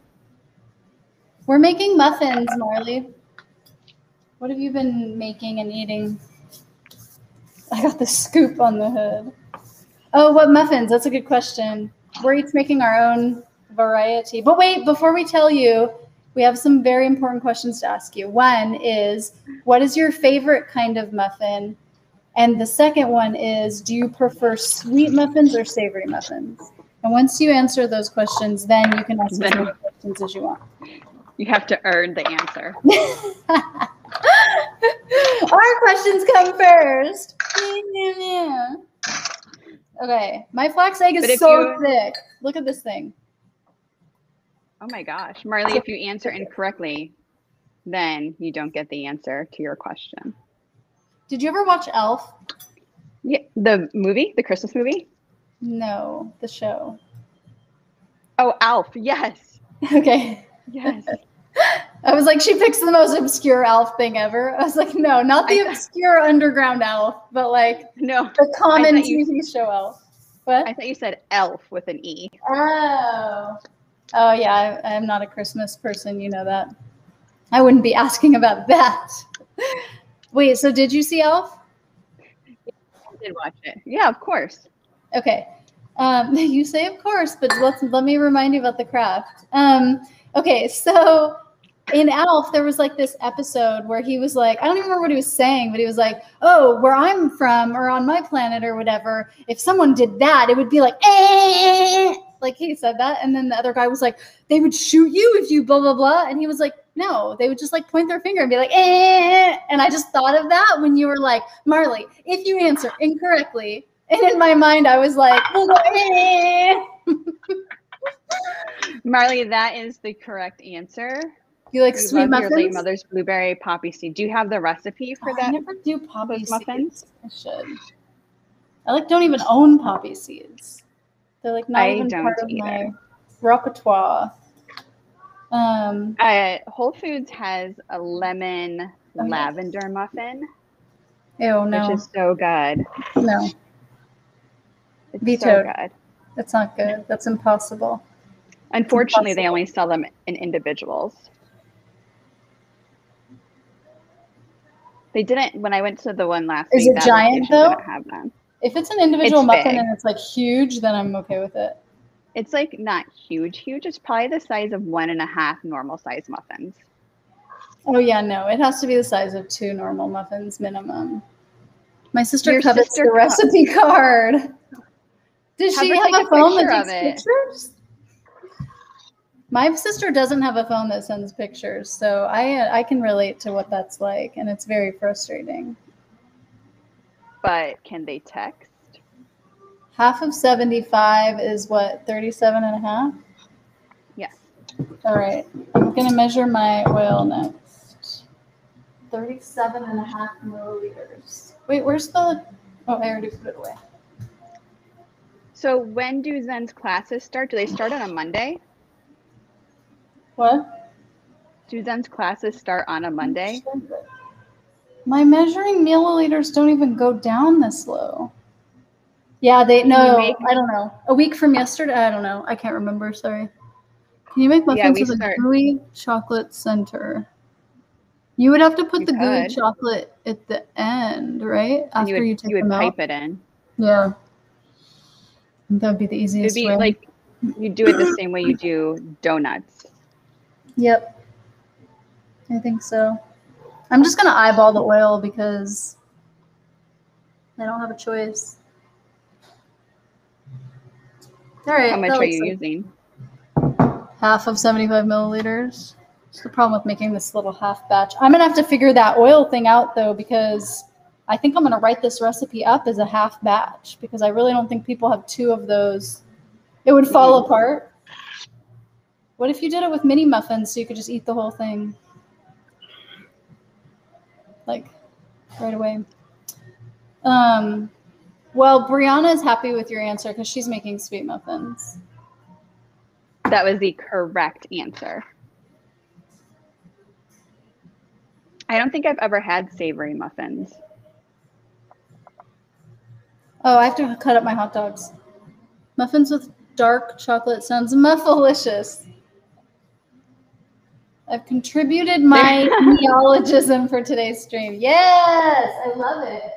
We're making muffins, Marley. What have you been making and eating? I got the scoop on the hood. Oh, what muffins? That's a good question. We're each making our own variety. But wait, before we tell you, we have some very important questions to ask you. One is, what is your favorite kind of muffin? And the second one is, do you prefer sweet muffins or savory muffins? And once you answer those questions, then you can ask as many questions as you want. You have to earn the answer. [LAUGHS] Our questions come first. Okay, my flax egg is so you- thick. Look at this thing. Oh my gosh. Marley, if you answer incorrectly, then you don't get the answer to your question. Did you ever watch Elf? Yeah, the movie, the Christmas movie? No, the show. Oh, Alf. Yes. [LAUGHS] Okay. Yes. I was like, she picks the most obscure elf thing ever. I was like, no, not the I- obscure underground elf, but like No, the common you- TV show elf. What? I thought you said elf with an E. Oh. Oh yeah, I, I'm not a Christmas person, you know that. I wouldn't be asking about that. [LAUGHS] Wait, so did you see Elf? I did watch it. Yeah, of course. Okay. Um, [LAUGHS] you say of course, but let's let me remind you about the craft. Um, okay, so in Elf, there was like this episode where he was like, I don't even remember what he was saying, but he was like, Oh, where I'm from or on my planet or whatever, if someone did that, it would be like, eh, [LAUGHS] like he said that. And then the other guy was like, They would shoot you if you blah blah blah. And he was like, No, they would just like point their finger and be like, eh. [LAUGHS] And I just thought of that when you were like, Marley, if you answer incorrectly, and in my mind, I was like, eh. [LAUGHS] Marley, that is the correct answer. You like You sweet love your late mother's blueberry poppy seed. Do you have the recipe for Oh, I that? never do poppy those muffins? I should. I like don't even own poppy seeds. They're like not I even don't part of my either. repertoire. Um, Uh, Whole Foods has a lemon Oh, yeah. lavender muffin, ew, no, which is so good. no, It's Vetoed. so good. that's not good. That's impossible. Unfortunately, they only sell them in individuals. They didn't when I went to the one last Is week. it giant, though? Have them. If it's an individual It's muffin big. and it's like huge, then I'm okay with it. It's like not huge, huge. It's probably the size of one and a half normal size muffins. Oh yeah, no, it has to be the size of two normal muffins minimum. My sister Your covets sister the recipe [LAUGHS] card. Does she have take a phone that takes pictures? My sister doesn't have a phone that sends pictures, so I I can relate to what that's like, and it's very frustrating. But can they text? Half of 75 is what, 37 and a half? Yes. All right, I'm gonna measure my oil next. 37 and a half milliliters. Wait, where's the, oh, I already put it away. So when do Zen's classes start? Do they start on a Monday? What? Do Zen's classes start on a Monday? My measuring milliliters don't even go down this low. Yeah, they you no, make- I don't know. A week from yesterday, I don't know. I can't remember. Sorry. Can you make muffins we with start- a gooey chocolate center? You would have to put You the gooey chocolate at the end, right? And After you you, would, take you would them out. pipe it in. Yeah. That would be the It'd easiest be way. like you do it the same way you do donuts. Yep. I think so. I'm just gonna eyeball the oil because I don't have a choice. All right. How much are you like using? Half of 75 milliliters. It's the problem with making this little half batch. I'm gonna have to figure that oil thing out though because I think I'm gonna write this recipe up as a half batch because I really don't think people have two of those. It would fall mm-hmm. apart. What if you did it with mini muffins so you could just eat the whole thing? Like right away. Um well, Briana is happy with your answer because she's making sweet muffins. That was the correct answer. I don't think I've ever had savory muffins. Oh, I have to cut up my hot dogs. Muffins with dark chocolate sounds muffalicious. I've contributed my [LAUGHS] neologism for today's stream. Yes, I love it.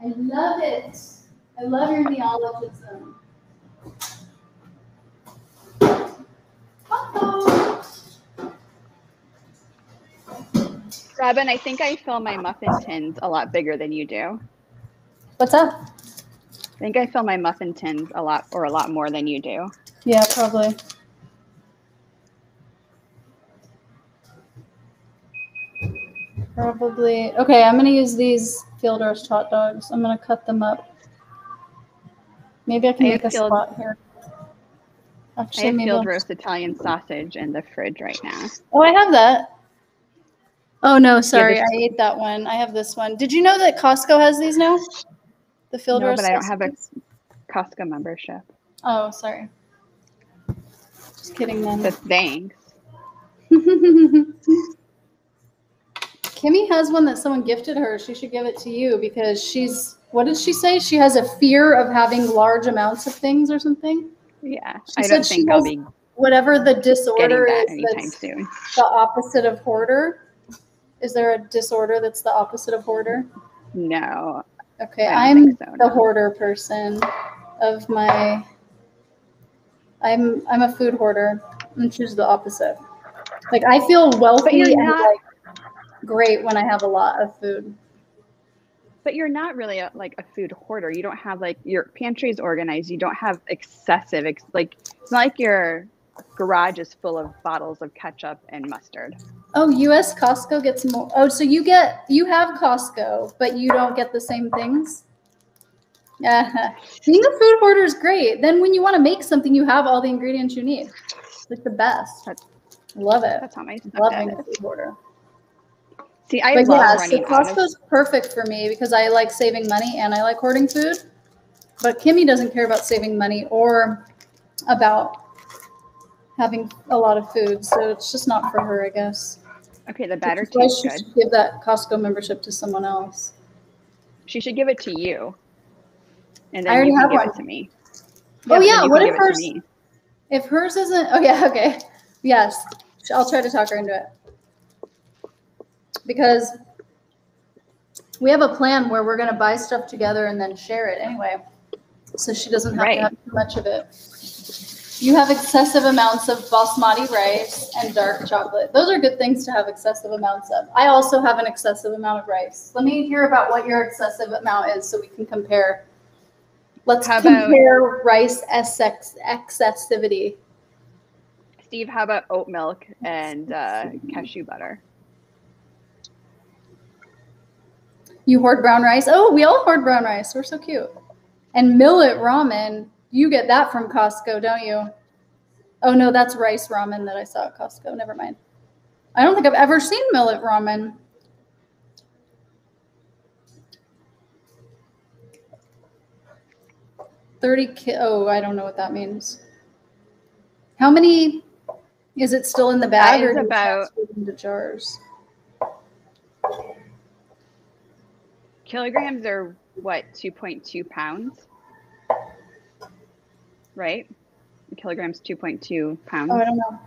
I love it. I love your neologism. Uh-oh. Robin, I think I fill my muffin tins a lot bigger than you do. What's up? I think I fill my muffin tins a lot or a lot more than you do. Yeah, probably. Probably. Okay, I'm gonna use these field roast hot dogs. I'm gonna cut them up. Maybe I can I make a field- spot here. I have maybe. field I'll- roast Italian sausage in the fridge right now. Oh, I have that. Oh no, sorry, this- I ate that one. I have this one. Did you know that Costco has these now? The field No, roast. but I don't have a? Costco membership. Oh, sorry. Just kidding, then. But thanks. [LAUGHS] Kimmy has one that someone gifted her. She should give it to you because she's what did she say? She has a fear of having large amounts of things or something. Yeah, She I said don't she think I'll be Whatever the disorder that is that's soon. the opposite of hoarder. Is there a disorder that's the opposite of hoarder? No, Okay, I'm so, the no. hoarder person of my I'm I'm a food hoarder and choose the opposite. Like I feel wealthy you're and not- like great when I have a lot of food. but you're not really a, like a food hoarder. You don't have like your pantry is organized. You don't have excessive, ex- like it's not like your garage is full of bottles of ketchup and mustard. Oh, US Costco gets more Oh, so you get you have Costco, but you don't get the same things? Yeah. [LAUGHS] Being a food hoarder is great. Then when you want to make something, you have all the ingredients you need. It's like the best. That's- Love it. That's how my Love stuff being a food hoarder. See, I but love yeah, so running of Costco's perfect for me because I like saving money and I like hoarding food. But Kimmy doesn't care about saving money or about having a lot of food, so it's just not for her, I guess. Okay, the batter tastes she good. should give that Costco membership to someone else. She should give it to you, and I then already you can have give one. it to me. Oh, then yeah, what if give it to hers-. If hers isn't, oh yeah, okay, yes, I'll try to talk her into it because we have a plan where we're gonna buy stuff together and then share it anyway, so she doesn't have Right. to have too much of it. You have excessive amounts of basmati rice and dark chocolate. Those are good things to have excessive amounts of. I also have an excessive amount of rice. Let me hear about what your excessive amount is so we can compare. Let's How about- compare rice SX excessivity. Steve, how about oat milk and uh, cashew butter? You hoard brown rice. Oh, we all hoard brown rice. We're so cute. And millet ramen. You get that from Costco, don't you? Oh no, that's rice ramen that I saw at Costco. Never mind. I don't think I've ever seen millet ramen. Thirty ki- oh, I don't know what that means. How many? Is it still in the bag That or about- into jars? Kilograms are what, 2.2 pounds? Right? A kilogram's 2.2 pounds Oh, I don't know.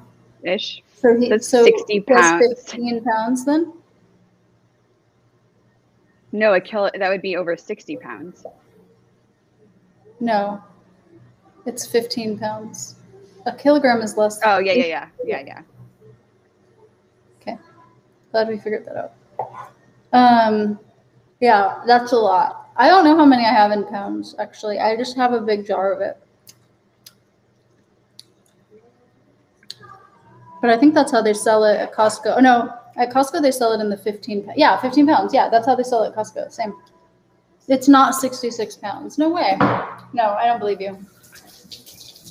ish. So he, That's so 60 plus pounds. 15 pounds then? No, a kilo that would be over 60 pounds. No. It's 15 pounds. A kilogram is less. Oh, yeah, yeah, yeah. Yeah, yeah. Okay glad we figured that out. Um, yeah, that's a lot. I don't know how many I have in pounds, actually. I just have a big jar of it. But I think that's how they sell it at Costco. Oh, no, at Costco they sell it in the 15. pa- Yeah, 15 pounds. Yeah, that's how they sell it at Costco. Same. It's not 66 pounds. No way. No, I don't believe you.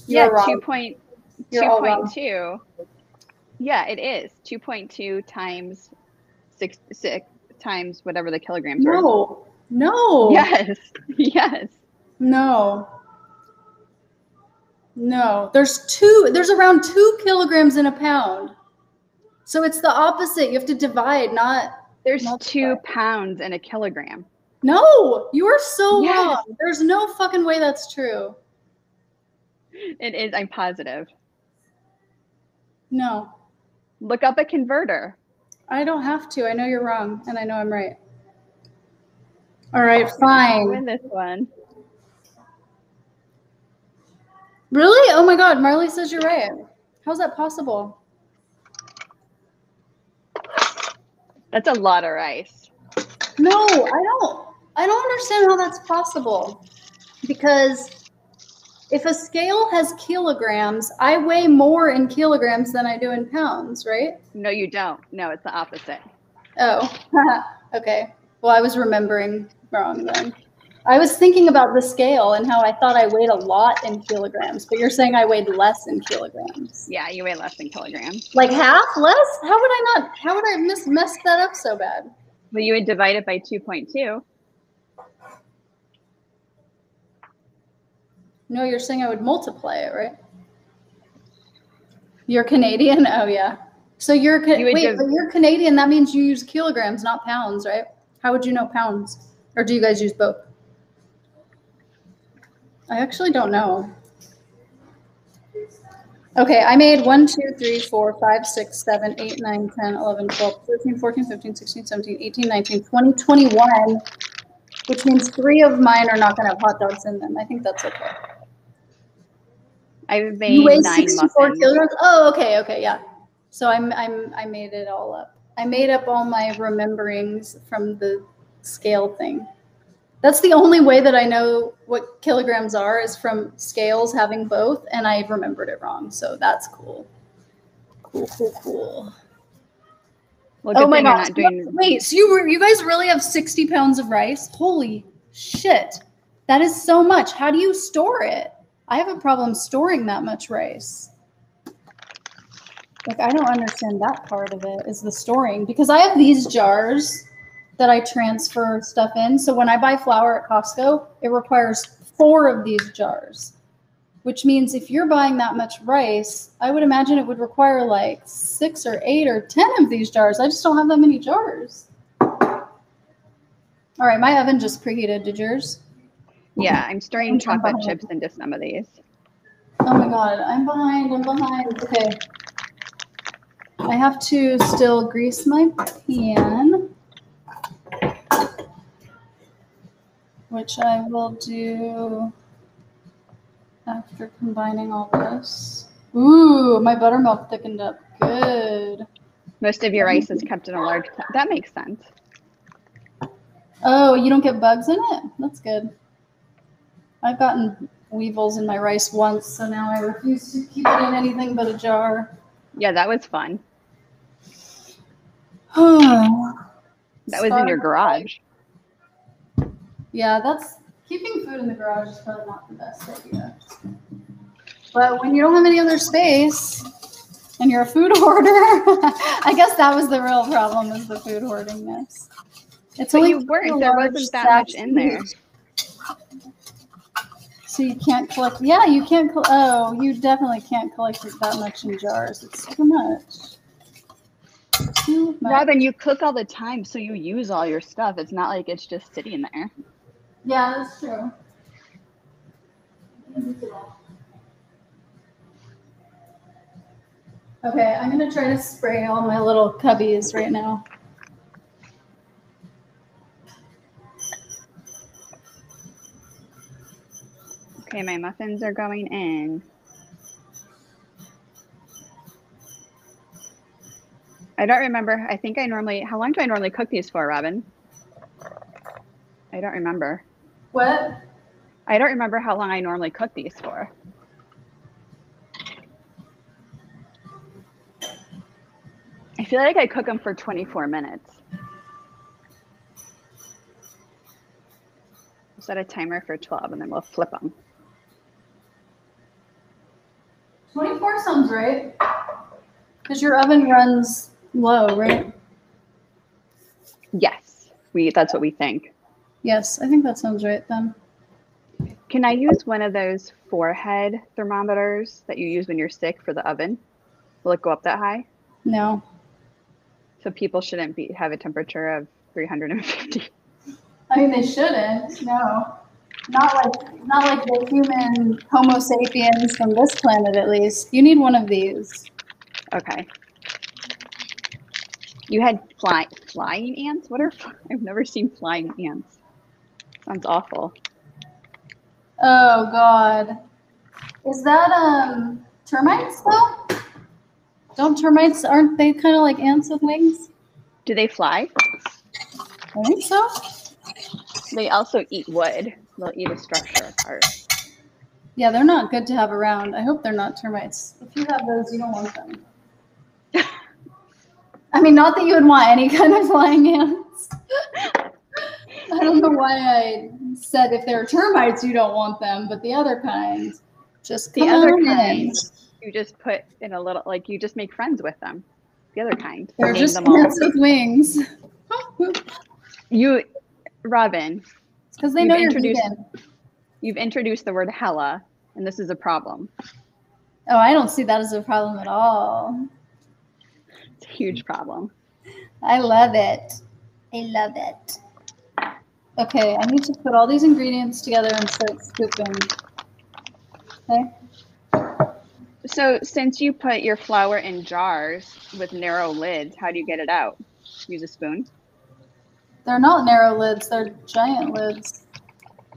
You're yeah, wrong. two point two all wrong. point two. Yeah, it is two point two times six six times whatever the kilograms are. No, no. Yes, [LAUGHS] yes. No. No. There's two, there's around two kilograms in a pound. So it's the opposite. You have to divide, not. There's Multiply. two pounds in a kilogram. No, you are so Yes. wrong. There's no fucking way that's true. It is. I'm positive. No, Look up a converter. I don't have to. I know you're wrong, and I know I'm right. All right, fine. Win this one. Really? Oh my God, Marley says you're right. How's that possible? That's a lot of rice. No, I don't. I don't understand how that's possible. Because if a scale has kilograms, I weigh more in kilograms than I do in pounds, right? No, you don't. No, it's the opposite. Oh, [LAUGHS] okay. Well, I was remembering wrong then. I was thinking about the scale and how I thought I weighed a lot in kilograms, but you're saying I weighed less in kilograms. Yeah, you weigh less than kilograms. Like half less? How would I not? How would I miss mess that up so bad? Well, you would divide it by 2.2. No, you're saying I would multiply it, right? You're Canadian? Oh, yeah. So you're You wait, give- but you're Canadian. That means you use kilograms, not pounds, right? How would you know pounds? Or do you guys use both? I actually don't know. Okay, I made 1, 2, 3, 4, 5, 6, 7, 8, 9, 10, 11, 12, 13, 14, 15, 16, 17, 18, 19, 20, 21, which means three of mine are not going to have hot dogs in them. I think that's okay. I've You made weigh nine 64 muffins. kilograms? Oh, okay, okay, yeah. So I'm, I'm, I made it all up. I made up all my rememberings from the scale thing. That's the only way that I know what kilograms are is from scales having both, and I remembered it wrong. So that's cool. Cool, cool, cool. Well, oh my gosh! doing. Wait, so you were, you guys really have sixty pounds of rice? Holy shit! That is so much. How do you store it? I have a problem storing that much rice. Like I don't understand that part of it is the storing because I have these jars that I transfer stuff in. So when I buy flour at Costco, it requires four of these jars. Which means if you're buying that much rice, I would imagine it would require like six or eight or ten of these jars. I just don't have that many jars. All right, my oven just preheated. Did yours? Yeah, [LAUGHS] I'm stirring I'm chocolate behind. chips into some of these. Oh my god, I'm behind. I'm behind. Okay. I have to still grease my pan, which I will do after combining all this. Ooh, my buttermilk thickened up. Good. Most of your rice is kept in a large. That makes sense. Oh, you don't get bugs in it? That's good. I've gotten weevils in my rice once, so now I refuse to keep it in anything but a jar. Yeah, that was fun. [SIGHS] that was in your garage. Yeah, that's keeping food in the garage is probably not the best idea. But when you don't have any other space and you're a food [LAUGHS] hoarder, I guess that was the real problem is the food hoardingness. It's But only you weren't. There wasn't that much in there. So you can't collect. Yeah, you can't. Oh, you definitely can't collect it that much in jars. It's too much. Too much. Robin, you cook all the time, so you use all your stuff. It's not like it's just sitting there. Yeah, that's true. Okay, I'm gonna try to spray all my little cubbies right now. Okay, my muffins are going in. I don't remember. I think I normally. How long do I normally cook these for, Robin? I don't remember. What? I don't remember how long I normally cook these for. I feel like I cook them for 24 minutes. Set a timer for 12 and then we'll flip them. 24 sounds right. Because your oven runs low, right? Yes, we that's what we think. Yes, I think that sounds right then. Can I use one of those forehead thermometers that you use when you're sick for the oven? Will it go up that high? No. So people shouldn't be have a temperature of 350. I mean, they shouldn't. No. Not like not like the human Homo sapiens from this planet, at least. You need one of these. Okay. You had fly flying ants? What are I've never seen flying ants. Sounds awful. Oh God. Is that um termites though? Don't termites aren't they kind of like ants with wings? Do they fly? I think so. They also eat wood. They'll eat a structure apart. Yeah, they're not good to have around. I hope they're not termites. If you have those, you don't want them. [LAUGHS] I mean, not that you would want any kind of flying ants. [LAUGHS] I don't know why I said if they're termites, you don't want them, but the other kind, just The other on in. kind, you just put in a little like you just make friends with them. The other kind. They're just ants with wings. [LAUGHS] You Robin, Because they You've know you're introduced- vegan. you've introduced the word hella, and this is a problem. Oh, I don't see that as a problem at all. It's a huge problem. I love it. I love it. Okay, I need to put all these ingredients together and start scooping. Okay. So since you put your flour in jars with narrow lids, how do you get it out? Use a spoon. They're not narrow lids, they're giant lids.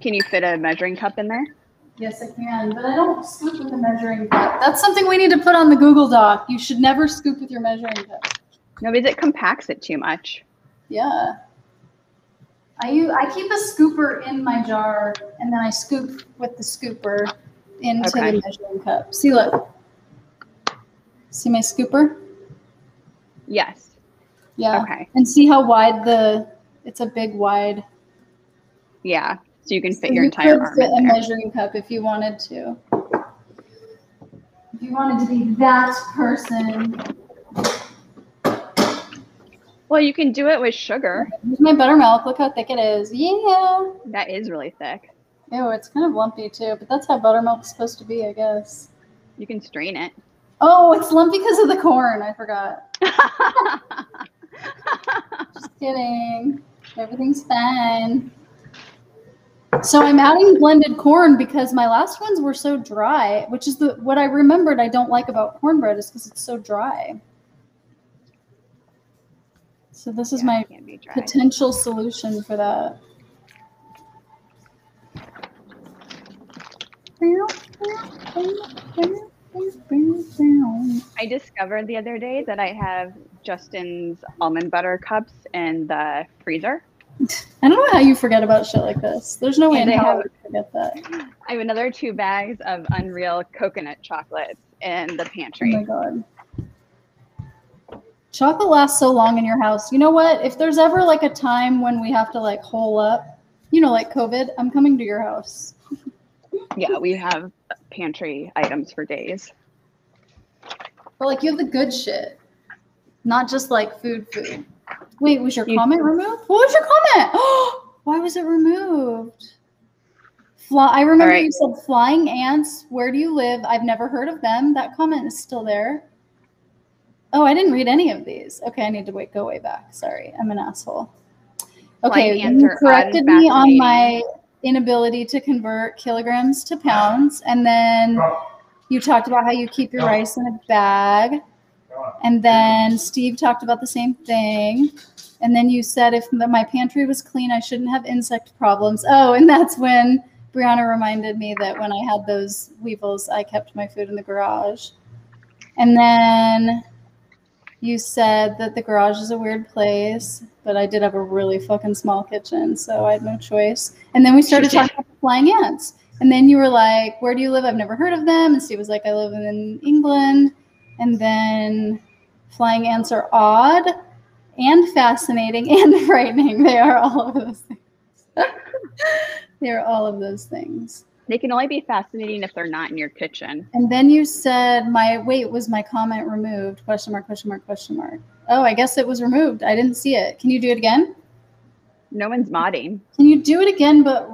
Can you fit a measuring cup in there? Yes, I can, but I don't scoop with a measuring cup. That's something we need to put on the Google Doc. You should never scoop with your measuring cup. No, because it compacts it too much. Yeah. I use, I keep a scooper in my jar and then I scoop with the scooper into Okay. the measuring cup. See, look. See my scooper? Yes. Yeah. Okay. And see how wide the, it's a big wide. Yeah. So you can fit So your you entire could fit a measuring cup if you wanted to. If you wanted to be that person. Well, you can do it with sugar. Here's my buttermilk. Look how thick it is. Yeah. That is really thick. Ew, it's kind of lumpy too, but that's how buttermilk's supposed to be, I guess. You can strain it. Oh, it's lumpy because of the corn. I forgot. [LAUGHS] Just kidding. Everything's fine. So I'm adding blended corn because my last ones were so dry, which is the what I remembered I don't like about cornbread is because it's so dry. So this is Yeah, my it can't be dry. potential solution for that. I discovered the other day that I have Justin's almond butter cups in the freezer. I don't know how you forget about shit like this. There's no way in And I hell I would forget that. I have another two bags of Unreal coconut chocolates in the pantry. Oh my god. Chocolate lasts so long in your house. You know what? If there's ever like a time when we have to like hole up, you know, like COVID, I'm coming to your house. [LAUGHS] yeah, we have pantry items for days. But like you have the good shit, not just like food food. Wait, was your You- comment removed? What was your comment? [GASPS] Why was it removed? Fly, I remember right. you said flying ants. Where do you live? I've never heard of them. That comment is still there. Oh, I didn't read any of these. Okay, I need to wait. Go way back. Sorry, I'm an asshole. Okay, you corrected me on my inability to convert kilograms to pounds, and then you talked about how you keep your rice in a bag. And then Steve talked about the same thing. And then you said if my pantry was clean, I shouldn't have insect problems. Oh, and that's when Briana reminded me that when I had those weevils, I kept my food in the garage. And then you said that the garage is a weird place, but I did have a really fucking small kitchen, so I had no choice. And then we started talking about the flying ants. And then you were like, Where do you live? I've never heard of them. And Steve was like, I live in England. And then flying ants are odd and fascinating [LAUGHS] and frightening. They are all of those things. [LAUGHS] they are all of those things. They can only be fascinating if they're not in your kitchen. And then you said my wait was my comment removed? Question mark, question mark, question mark. Oh, I guess it was removed. I didn't see it. Can you do it again? No one's modding. Can you do it again but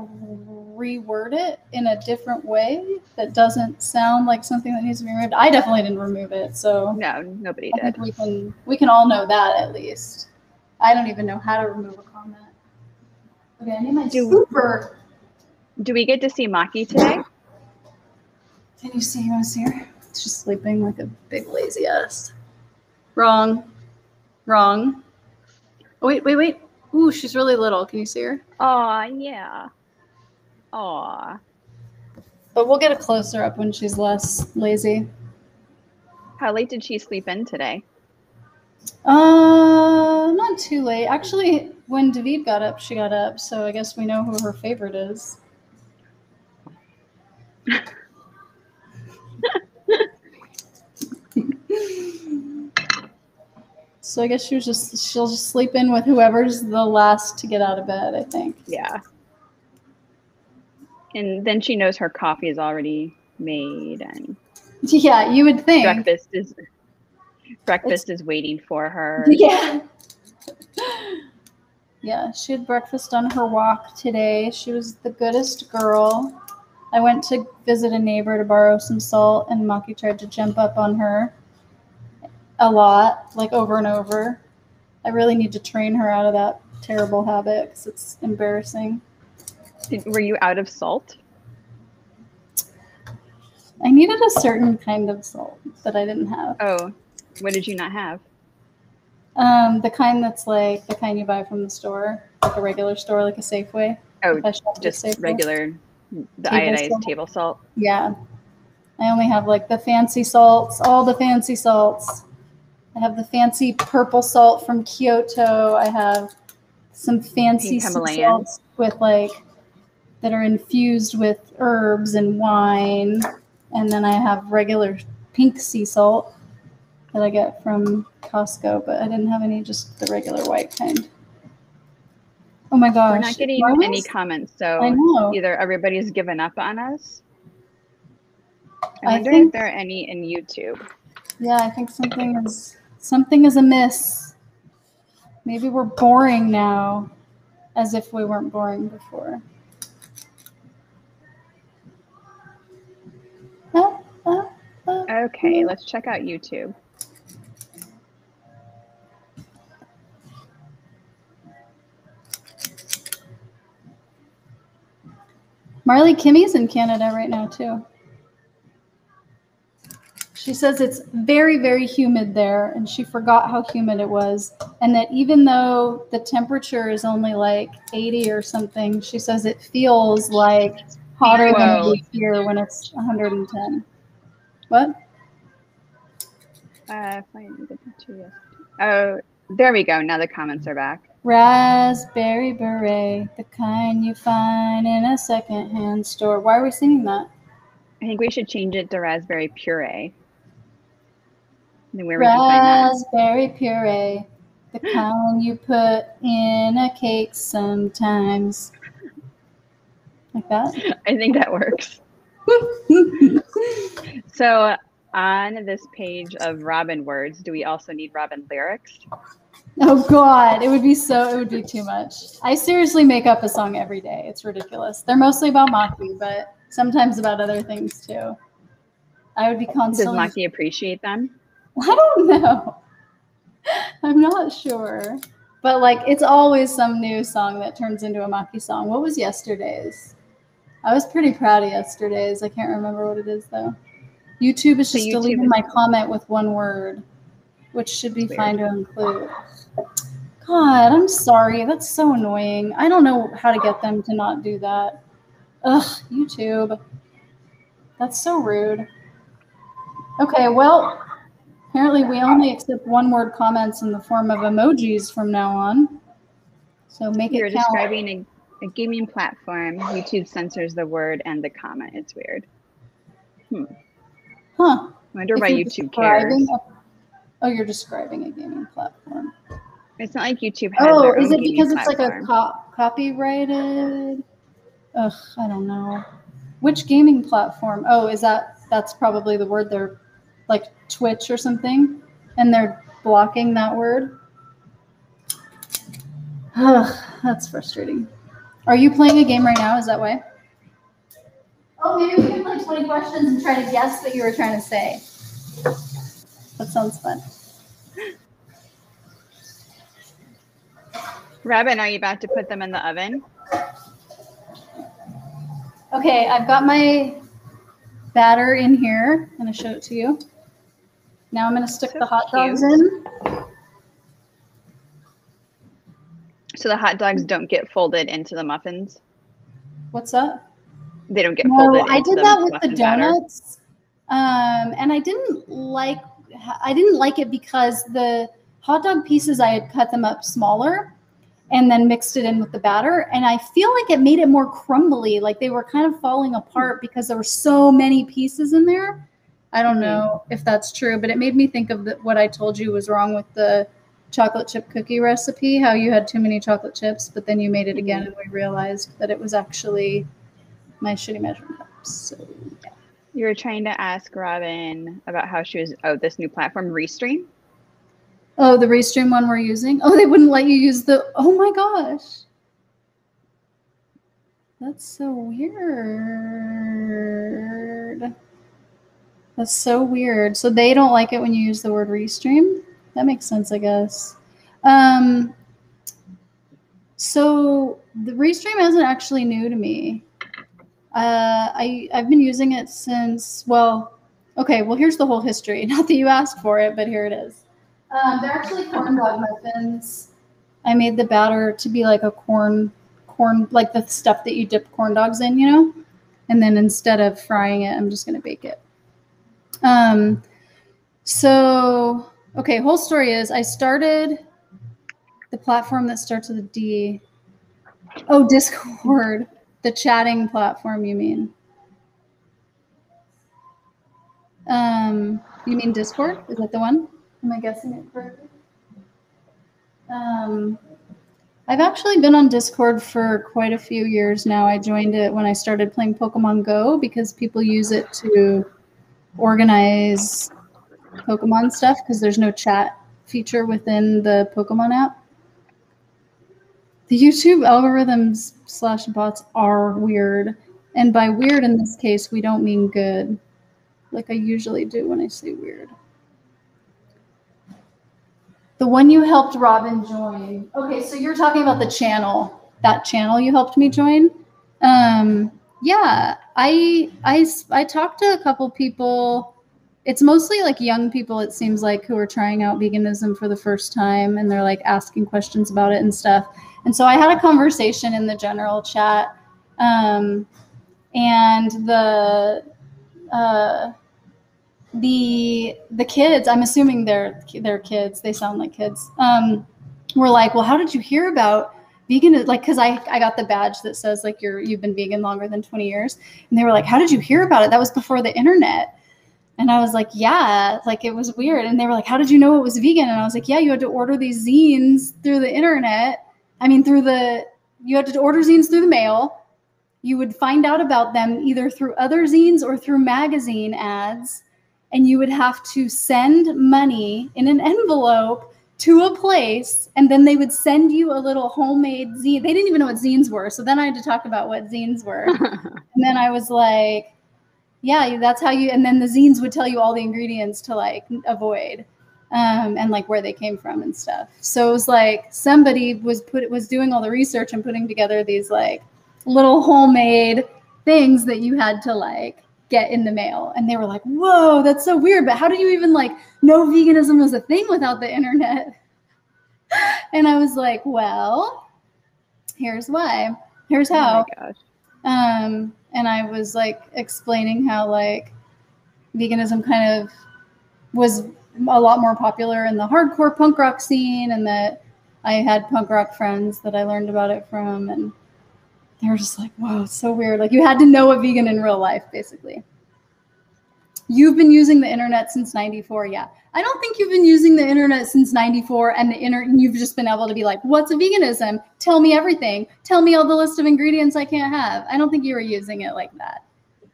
reword it in a different way that doesn't sound like something that needs to be removed? I definitely didn't remove it, so No, nobody I did. we can we can all know that at least. I don't even know how to remove a comment. Okay, I need my Do- super. Do we get to see Maki today? Can you see? You want to see her? She's sleeping like a big lazy ass. Wrong. Wrong. Oh, wait, wait, wait. Ooh, she's really little. Can you see her? Aw, yeah. Aw. But we'll get a closer up when she's less lazy. How late did she sleep in today? Uh, not too late. Actually, when David got up, she got up. So I guess we know who her favorite is. so I guess she was just she'll just sleep in with whoever's the last to get out of bed. I think. Yeah. And then she knows her coffee is already made and Yeah, you would think. breakfast is breakfast is waiting for her. Yeah. Yeah, she had breakfast on her walk today. She was the goodest girl. I went to visit a neighbor to borrow some salt, and Maki tried to jump up on her. a lot, like over and over. I really need to train her out of that terrible habit because it's embarrassing. Did, were you out of salt? I needed a certain kind of salt that I didn't have. Oh, what did you not have? Um, the kind that's like the kind you buy from the store, like a regular store, like a Safeway. Oh, If I shop at just regular, the Table iodized salt. table salt. Yeah. I only have like the fancy salts, all the fancy salts. I have the fancy purple salt from Kyoto. I have some fancy Pink sea Himalayan. salts with like that are infused with herbs and wine. And then I have regular pink sea salt that I get from Costco, but I didn't have any just the regular white kind. Oh my gosh. We're not getting why any was- comments, I so know. either everybody's given up on us. I I wonder think- if there are any in YouTube. Yeah, I think something is something is amiss. Maybe we're boring now, as if we weren't boring before. Okay, let's check out YouTube. Marley Kimmy's in Canada right now too. She says it's very, very humid there, and she forgot how humid it was. And that even though the temperature is only like 80 or something, she says it feels like hotter than it Whoa. is here when it's 110. What? Uh, find the picture, yes. Oh, there we go. Now the comments are back. Raspberry beret, the kind you find in a secondhand store. Why are we singing that? I think we should change it to raspberry puree. Where would you find? Raspberry puree, the [GASPS] kind you put in a cake sometimes. Like that? [LAUGHS] I think that works. [LAUGHS] So on this page of Robin words, do we also need Robin lyrics? oh god, it would be so, it would be too much. I seriously make up a song every day. It's ridiculous. They're mostly about Maki, but sometimes about other things too. I would be constantly. Does. Maki appreciate them? [LAUGHS] I don't know. I'm not sure. But like it's always some new song that turns into a Maki song. What was yesterday's? I was pretty proud of yesterday's. I can't remember what it is though. YouTube is So just YouTube deleting is- my comment with one word, which should be Weird. fine to include. God, I'm sorry. That's so annoying. I don't know how to get them to not do that. Ugh, YouTube. That's so rude. Okay, well, apparently we only accept one word comments in the form of emojis from now on. So make You're it count. describing a, gaming platform. YouTube censors the word and the comma. It's weird. Hmm. Huh. I wonder If why YouTube cares. a- oh, you're describing a gaming platform. It's not like YouTube has Oh, is it because it's like a co- copyrighted? Ugh, I don't know. Which gaming platform? Oh, is that that's probably the word they're like Twitch or something, and they're blocking that word. Ugh, that's frustrating. Are you playing a game right now? Is that why? Oh, maybe we can play 20 questions and try to guess what you were trying to say. That sounds fun. Robin, are you about to put them in the oven? Okay, I've got my batter in here. I'm gonna show it to you. Now I'm gonna stick So the hot dogs cute. in. So the hot dogs don't get folded into the muffins. What's up? They don't get folded. No, I did that with the donuts. Um, and I didn't like I didn't like it because the hot dog pieces I had cut them up smaller and then mixed it in with the batter and I feel like it made it more crumbly like they were kind of falling apart because there were so many pieces in there. I don't Mhm. know if that's true, but it made me think of the, what I told you was wrong with the chocolate chip cookie recipe, how you had too many chocolate chips, but then you made it again mm-hmm. and we realized that it was actually my shitty measuring cups. So yeah. You were trying to ask Robin about how she was. Oh, this new platform, Restream. Oh, the Restream one we're using? Oh, they wouldn't let you use the. Oh my gosh. That's so weird. That's so weird. So they don't like it when you use the word restream? That makes sense, I guess. Um, so the restream isn't actually new to me. Uh, I I've been using it since well, okay. Well, here's the whole history. [LAUGHS] Not that you asked for it, but here it is. Um, they're actually corn dog muffins. I made the batter to be like a corn corn like the stuff that you dip corn dogs in, you know. And then instead of frying it, I'm just gonna bake it. Um, so okay, whole story is I started the platform that starts with a D. Oh, Discord, the chatting platform. You mean? Um, you mean Discord? Is that the one? Am I guessing it correctly? Um, I've actually been on Discord for quite a few years now. I joined it when I started playing Pokemon Go because people use it to organize Pokemon stuff because there's no chat feature within the Pokemon app. The YouTube algorithms slash bots are weird. And by weird in this case, we don't mean good, like I usually do when I say weird. The one you helped Robin join. Okay, so you're talking about the channel, that channel you helped me join. Um, yeah, I I I talked to a couple people. It's mostly like young people. It seems like who are trying out veganism for the first time, and they're like asking questions about it and stuff. And so I had a conversation in the general chat, um, and the uh, the the kids. I'm assuming they're they're kids. They sound like kids. Um, were like, well, how did you hear about vegan? Like, because I I got the badge that says like you're you've been vegan longer than 20 years, and they were like, how did you hear about it? That was before the internet. And I was like, yeah, like it was weird. And they were like, how did you know it was vegan? And I was like, yeah, you had to order these zines through the internet I mean, through the, you had to order zines through the mail. You would find out about them either through other zines or through magazine ads. And you would have to send money in an envelope to a place. And then they would send you a little homemade zine. They didn't even know what zines were. So then I had to talk about what zines were. [LAUGHS] and then I was like, yeah, that's how you, and then the zines would tell you all the ingredients to like avoid um, and like where they came from and stuff. So it was like somebody was put was doing all the research and putting together these like little homemade things that you had to like get in the mail. And they were like, "Whoa, that's so weird!" But how do you even like know veganism was a thing without the internet? [LAUGHS] and I was like, "Well, here's why. Here's how." Oh um, and I was like explaining how like veganism kind of was a lot more popular in the hardcore punk rock scene and that I had punk rock friends that I learned about it from and they were just like, whoa, it's so weird. Like you had to know a vegan in real life, basically. You've been using the internet since 94. Yeah. I don't think you've been using the internet since 94 and the internet you've just been able to be like, what's a veganism? Tell me everything. Tell me all the list of ingredients I can't have. I don't think you were using it like that.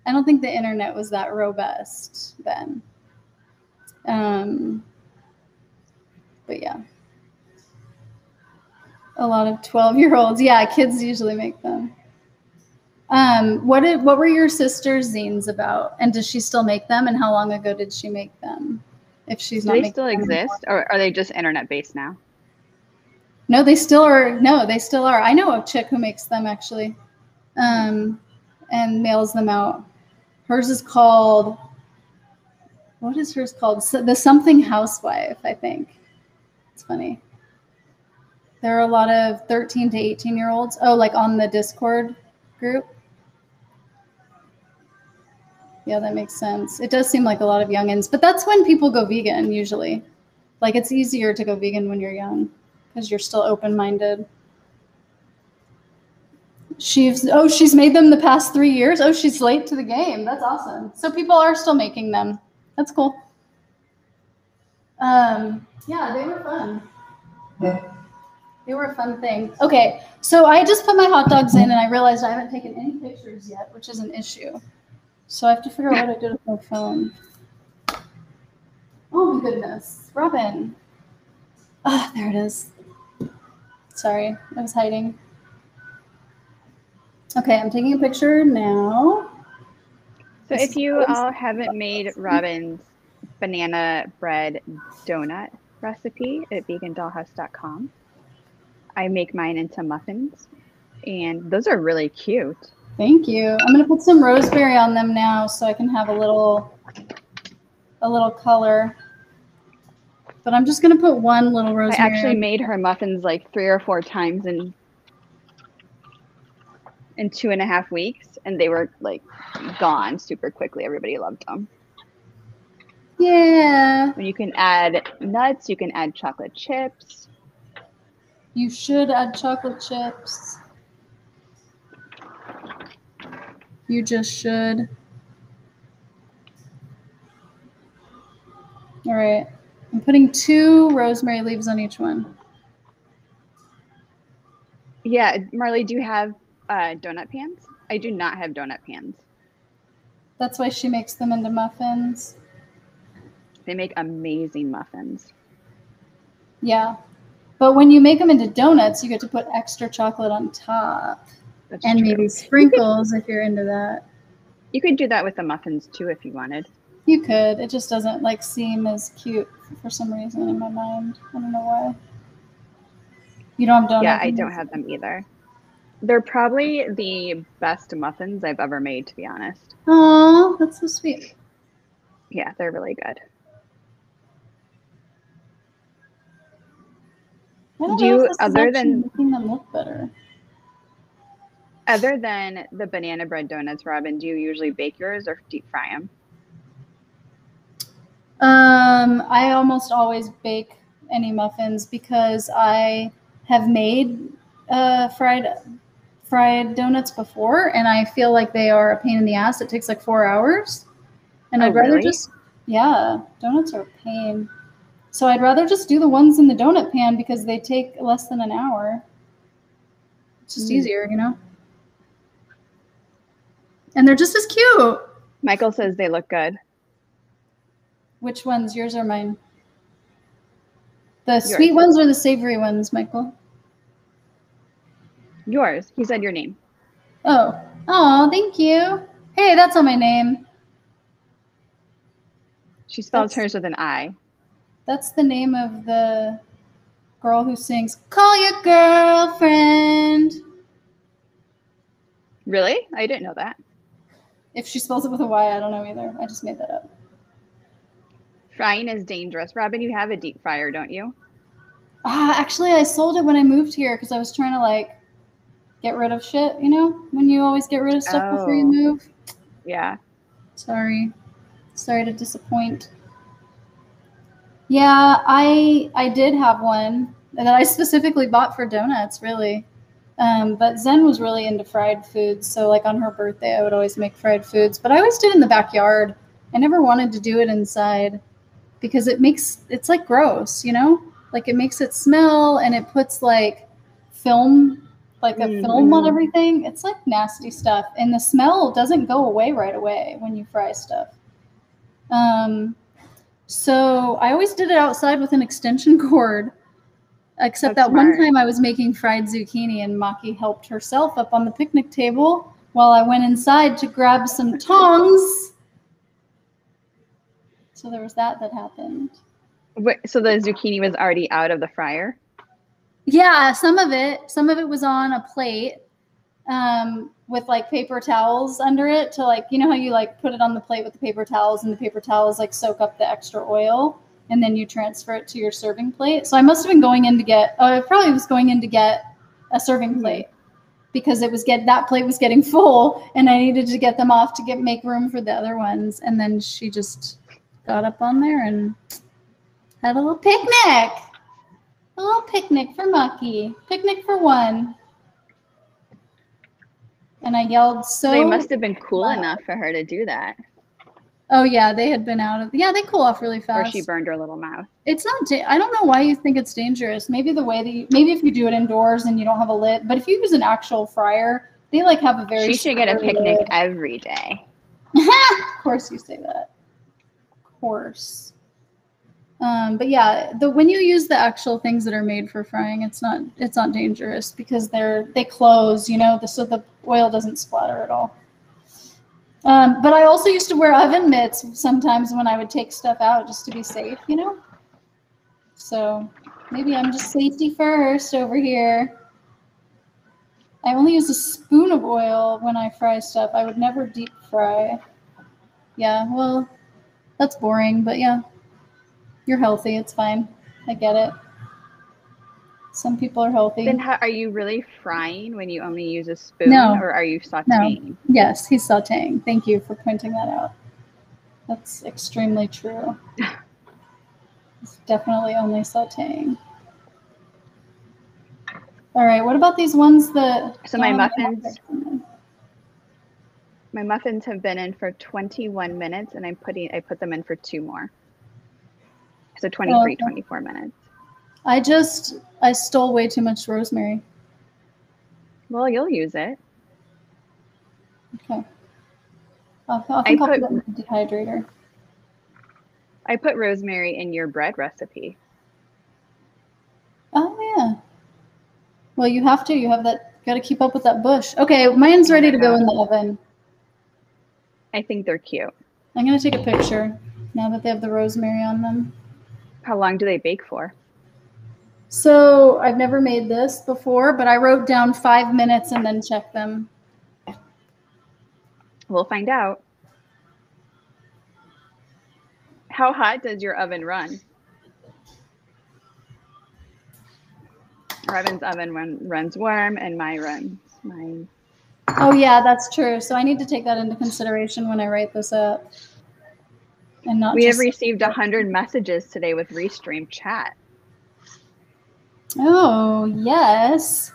I don't think the internet was that robust then. Um, but yeah, a lot of 12 year olds. Yeah, kids usually make them. Um, what did what were your sister's zines about? And does she still make them? And how long ago did she make them? If she's Do not, they still exist, or are they just internet based now? No, they still are. No, they still are. I know a chick who makes them actually, um, and mails them out. Hers is called what is hers called? So, the Something Housewife, I think. It's funny. There are a lot of 13 to 18 year olds. Oh, like on the Discord group. Yeah, that makes sense. It does seem like a lot of youngins, but that's when people go vegan usually. Like it's easier to go vegan when you're young because you're still open minded. She's oh, she's made them the past three years. Oh, she's late to the game. That's awesome. So people are still making them. That's cool. Um, yeah, they were fun. Yeah. They were a fun thing. Okay, so I just put my hot dogs in and I realized I haven't taken any pictures yet, which is an issue. So I have to figure out what I did with my phone. Oh my goodness. Robin. Ah, oh, there it is. Sorry, I was hiding. Okay, I'm taking a picture now. So This if you all haven't made Robin's banana bread donut recipe at vegandollhouse.com, I make mine into muffins, and those are really cute. Thank you. I'm gonna put some rosemary on them now so I can have a little a little color. But I'm just gonna put one little rosemary. I actually made her muffins like three or four times in in two and a half weeks, and they were like gone super quickly. Everybody loved them. Yeah. You can add nuts, you can add chocolate chips. You should add chocolate chips. You just should. All right. I'm putting two rosemary leaves on each one. Yeah, Marley, do you have uh, donut pans? I do not have donut pans. That's why she makes them into muffins. They make amazing muffins. Yeah. But when you make them into donuts, you get to put extra chocolate on top That's and true. maybe sprinkles if you're into that. You could do that with the muffins too if you wanted. You could. It just doesn't like seem as cute for some reason in my mind. I don't know why. You don't have donuts. yeah, I don't have them either. They're probably the best muffins I've ever made, to be honest. Oh, that's so sweet. Yeah, they're really good. I don't Do know you- if this is other than- making them look better. Other than the banana bread donuts, Robin, do you usually bake yours or deep fry them? Um, I almost always bake any muffins because I have made uh, fried fried donuts before, and I feel like they are a pain in the ass. It takes like four hours, and Oh, I'd rather really? just yeah, donuts are a pain. So I'd rather just do the ones in the donut pan because they take less than an hour. It's just Mm. easier, you know. And they're just as cute. Michael says they look good. Which ones? Yours or mine? The sweet ones or the savory ones, Michael? Yours. He said your name. Oh, oh, thank you. Hey, that's on my name. She spells That's- hers with an I. That's the name of the girl who sings "Call Your Girlfriend." Really? I didn't know that. If she spells it with a Y, I don't know either. I just made that up. Frying is dangerous. Robin, you have a deep fryer, don't you? Ah, actually, I sold it when I moved here because I was trying to like get rid of shit. You know, when you always get rid of stuff before you Oh. move. Yeah. Sorry. Sorry to disappoint. Yeah, I I did have one that I specifically bought for donuts, really. Um, but Zen was really into fried foods, so like on her birthday, I would always make fried foods. But I always did in the backyard. I never wanted to do it inside because it makes it's like gross, you know? Like it makes it smell and it puts like film, like a film on Mhm. everything. It's like nasty stuff, and the smell doesn't go away right away when you fry stuff. Um, so I always did it outside with an extension [LAUGHS] cord. Except That's that one time I was making fried zucchini and Maki helped herself up on the picnic table while I went inside to grab some [LAUGHS] tongs. So there was that that happened. Wait, so the zucchini was already out of the fryer? Yeah, some of it, some of it was on a plate um, with like paper towels under it to like, you know how you like put it on the plate with the paper towels and the paper towels like soak up the extra oil and then you transfer it to your serving plate. So I must have been going in to get, oh, I probably was going in to get a serving Mhm. plate because it was get that plate was getting [LAUGHS] full and I needed to get them off to get make room for the other ones. And then she just got up on there and had a little picnic. A little picnic for Maki. Picnic for one. And I yelled so. they must have been cool loud. enough for her to do that. Oh yeah, they had been out of. Yeah, they cool off really fast. Or she burned her little mouth. It's not. Da- I don't know why you think it's dangerous. Maybe the way that you, maybe if you do it indoors and you don't have a lid, but if you use an actual fryer, they like have a very. She should get a picnic lid. every day. [LAUGHS] of course you say that. Of course. Um, but yeah, the when you use the actual things that are made for frying, it's not it's not dangerous because they're they close, you know, the, so the oil doesn't splatter at all. Um, but I also used to wear oven mitts sometimes when I would take stuff out just to be safe, you know? So maybe I'm just safety first over here. I only use a spoon of oil when I fry stuff. I would never deep fry. Yeah, well, that's boring, but yeah. You're healthy. It's fine. I get it. Some people are healthy. Then how, are you really frying when you only use a spoon, No. or are you sautéing? No. Yes, he's sauteing. Thank you for pointing that out. That's extremely true. [LAUGHS] it's definitely only sauteing. All right, what about these ones that? So my muffins- My muffins have been in for 21 minutes, and I'm putting I put them in for two more. So 23, okay. 24 minutes. I just I stole way too much rosemary. Well, you'll use it. Okay. I'll, I think I I'll put put- it in the dehydrator. I put rosemary in your bread recipe. Oh yeah. Well, you have to. You have that. Got to keep up with that bush. Okay, mine's ready to go in the oven. I think they're cute. I'm gonna take a picture now that they have the rosemary on them. How long do they bake for? So I've never made this before, but I wrote down five minutes and then check them. We'll find out. How hot does your oven run? Robin's oven run, runs warm, and my runs mine. Oh yeah, that's true. So I need to take that into consideration when I write this up. And not We have received a hundred messages today with Restream chat. Oh yes.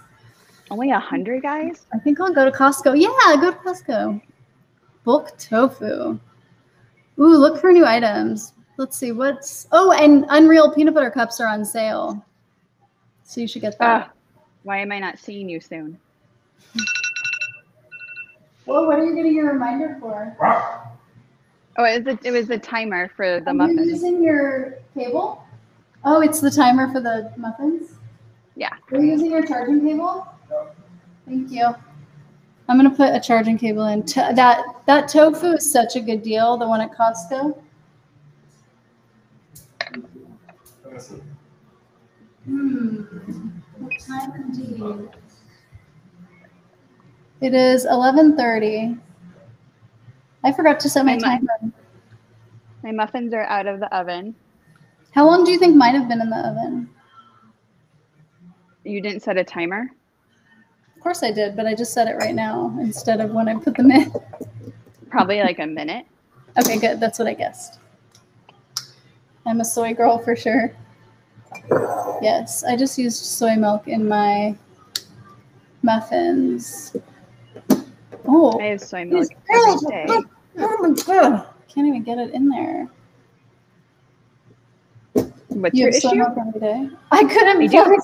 Only a hundred guys? I think I'll go to Costco. Yeah, go to Costco. Bulk tofu. Ooh, look for new items. Let's see what's. Oh, and Unreal peanut butter cups are on sale. So you should get that. Ah, why am I not seeing you soon? Well, what are you getting your reminder for? Oh, it was the, it was the timer for the Are you muffins. using your cable? Oh, it's the timer for the muffins? Yeah. Are you using your charging cable? Thank you. I'm gonna put a charging cable in. That that tofu is such a good deal. The one at Costco. Hmm. What time indeed? It is 11:30. I forgot to set my I'm- timer. My muffins are out of the oven. How long do you think mine have been in the oven? You didn't set a timer? Of course I did, but I just set it right now instead of when I put them in. Probably like a minute. Okay, good. That's what I guessed. I'm a soy girl for sure. Yes, I just used soy milk in my muffins. Oh, I have soy milk every day. Oh my god. Can't even get it in there. What's You your have soy issue? milk every day? I couldn't I do.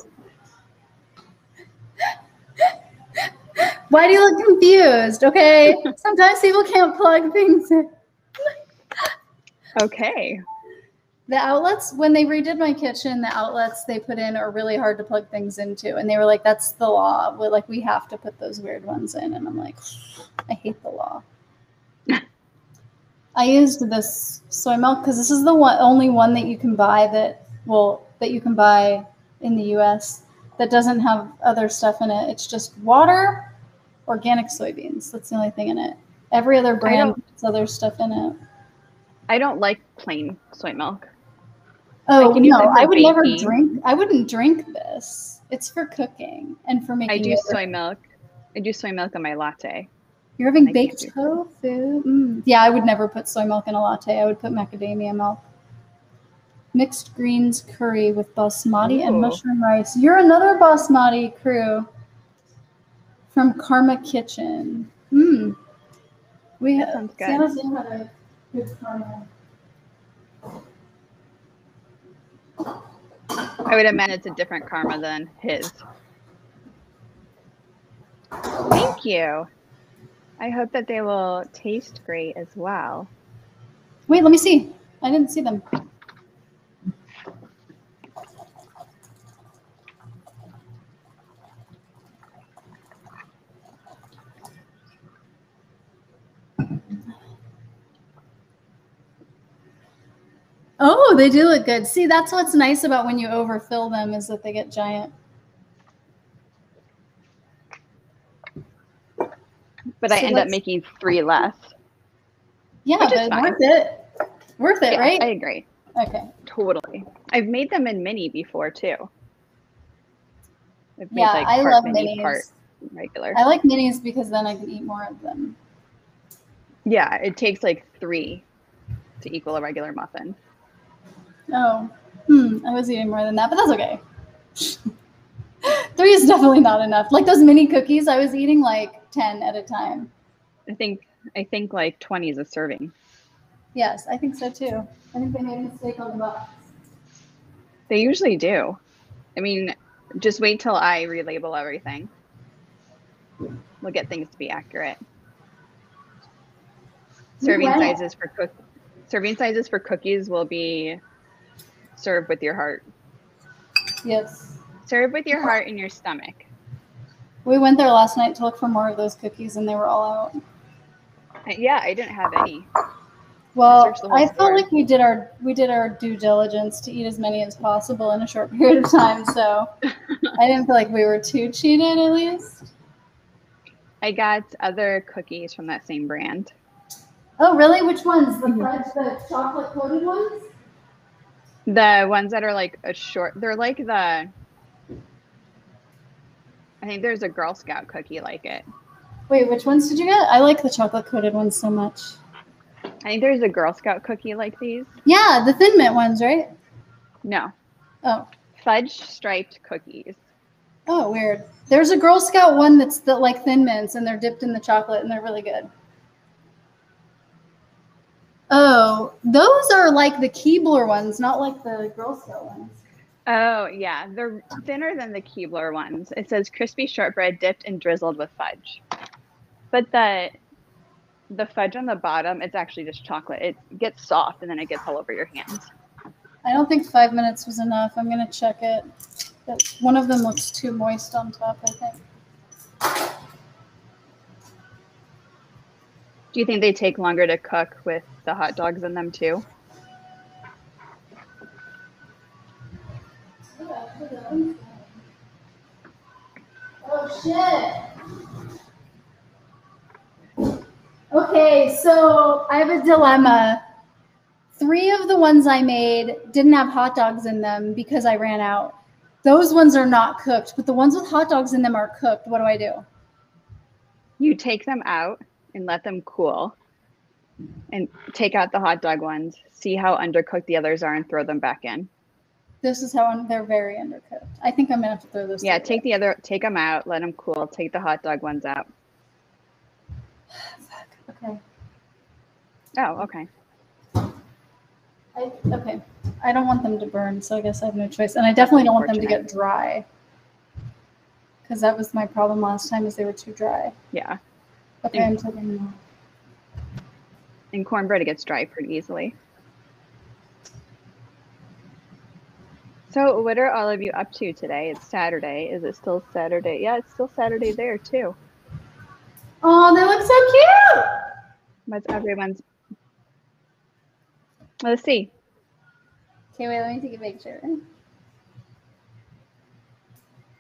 Why do you look confused? Okay. [LAUGHS] Sometimes people can't plug things in. Okay. The outlets, when they redid my kitchen, the outlets they put in are really hard to plug things into. And they were like, that's the law. We're like, we have to put those weird ones in. And I'm like, I hate the law. [LAUGHS] I used this soy milk because this is the one, only one that you can buy that, well, that you can buy in the US that doesn't have other stuff in it. It's just water, organic soybeans. That's the only thing in it. Every other brand has other stuff in it. I don't like plain soy milk. Oh use no, I would never drink. I wouldn't drink this. It's for cooking and for making. I do soy milk. I do soy milk in my latte. You're having I baked tofu. Mm. Yeah, I would never put soy milk in a latte. I would put macadamia milk. Mixed greens curry with basmati and mushroom rice. You're another basmati crew from Karma Kitchen. Hmm. We That have sounds good. San had a good karma. I would imagine it's a different karma than his. Thank you. I hope that they will taste great as well. Wait, let me see. I didn't see them. Oh, they do look good. See, that's what's nice about when you overfill them is that they get giant. But I end up making three less. Yeah, but worth it. Worth it, Yeah, right? I agree. okay. Totally. I've made them in mini before too. I've made, Yeah, like, I love mini, minis. part regular. I like minis because then I can eat more of them. Yeah, it takes like three to equal a regular muffin. Oh, hmm. I was eating more than that, but that's okay. [LAUGHS] Three is definitely not enough. Like those mini cookies, I was eating like 10 at a time. I think I think like twenty is a serving. Yes, I think so too. I think they made a mistake on the box. They usually do. I mean, just wait till I relabel everything. We'll get things to be accurate. Serving sizes for cook serving sizes for cookies will be served with your heart. Yes. Serve with your heart and your stomach. We went there last night to look for more of those cookies and they were all out. Uh, Yeah, I didn't have any. Well, whole I felt like we did our we did our due diligence to eat as many as possible in a short [LAUGHS] period of time, so [LAUGHS] I didn't feel like we were too cheated at least. I got other cookies from that same brand. Oh, really? Which ones? The Mhm. The chocolate coated ones? The ones that are like a short, they're like the. I think there's a Girl Scout cookie like it. Wait, which ones did you get? I like the chocolate coated ones so much. I think there's a Girl Scout cookie like these. Yeah, the thin mint ones, right? No, Oh, fudge striped cookies. oh, weird. There's a Girl Scout one that's the, like thin mints, and they're dipped in the chocolate, and they're really good. Oh, those are like the Keebler ones, not like the Girl Scout ones. Oh yeah, they're thinner than the Keebler ones. It says crispy shortbread dipped and drizzled with fudge. But the the fudge on the bottom, it's actually just chocolate. It gets soft and then it gets all over your hands. I don't think five minutes was enough. I'm gonna check it. But one of them looks too moist on top. I think. Do you think they take longer to cook with the hot dogs in them too? Oh shit. Okay, so I have a dilemma. Three of the ones I made didn't have hot dogs in them because I ran out. Those ones are not cooked, but the ones with hot dogs in them are cooked. What do I do? You take them out and let them cool and take out the hot dog ones, see how undercooked the others are and throw them back in. This is how I'm, they're very undercooked. I think I'm gonna have to throw those. Yeah, take the other take them out, let them cool, take the hot dog ones out. [SIGHS] away. Okay. Oh, okay. I, okay. I don't want them to burn, so I guess I have no choice. And I definitely don't want them to get dry. Because that was my problem last time, is they were too dry. Yeah. Okay, I'm taking them out. And cornbread gets dry pretty easily. So, what are all of you up to today? It's Saturday. Is it still Saturday? Yeah, it's still Saturday there too. Oh, they look so cute. What's everyone's? Let's see. Okay, wait, let me take a picture.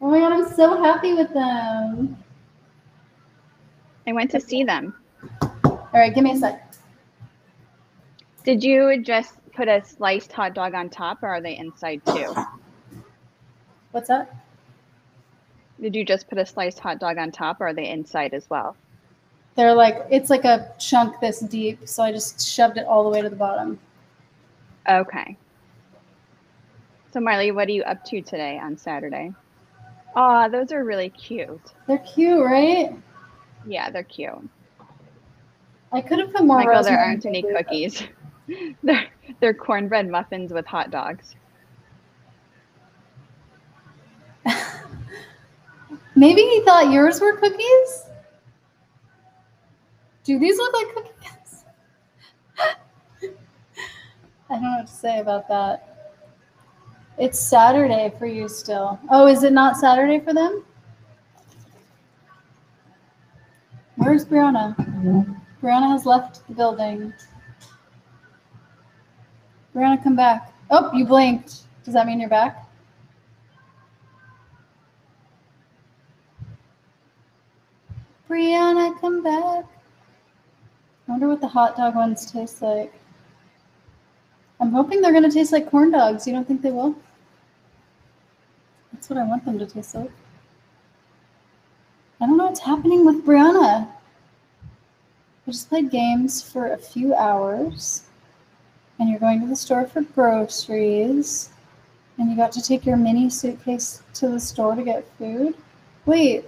Oh my god, I'm so happy with them. I went to see them. All right, give me a sec. Did you just put a sliced hot dog on top, or are they inside too? What's that? Did you just put a sliced hot dog on top, or are they inside as well? They're like, it's like a chunk this deep, so I just shoved it all the way to the bottom. Okay. So, Marley, what are you up to today on Saturday? Aw, those are really cute. They're cute, right? Yeah, they're cute. I could have put more Michael, there aren't any cookies. [LAUGHS] they're, they're cornbread muffins with hot dogs. [LAUGHS] Maybe he thought yours were cookies? Do these look like cookies? [LAUGHS] I don't know what to say about that. It's Saturday for you still. Oh, is it not Saturday for them? Where's Briana? Briana has left the building. Briana, come back. Oh, you blinked. Does that mean you're back? Briana, come back. I wonder what the hot dog ones taste like. I'm hoping they're going to taste like corn dogs. You don't think they will? That's what I want them to taste like. I don't know what's happening with Briana. We just played games for a few hours, and you're going to the store for groceries, and you got to take your mini suitcase to the store to get food. Wait,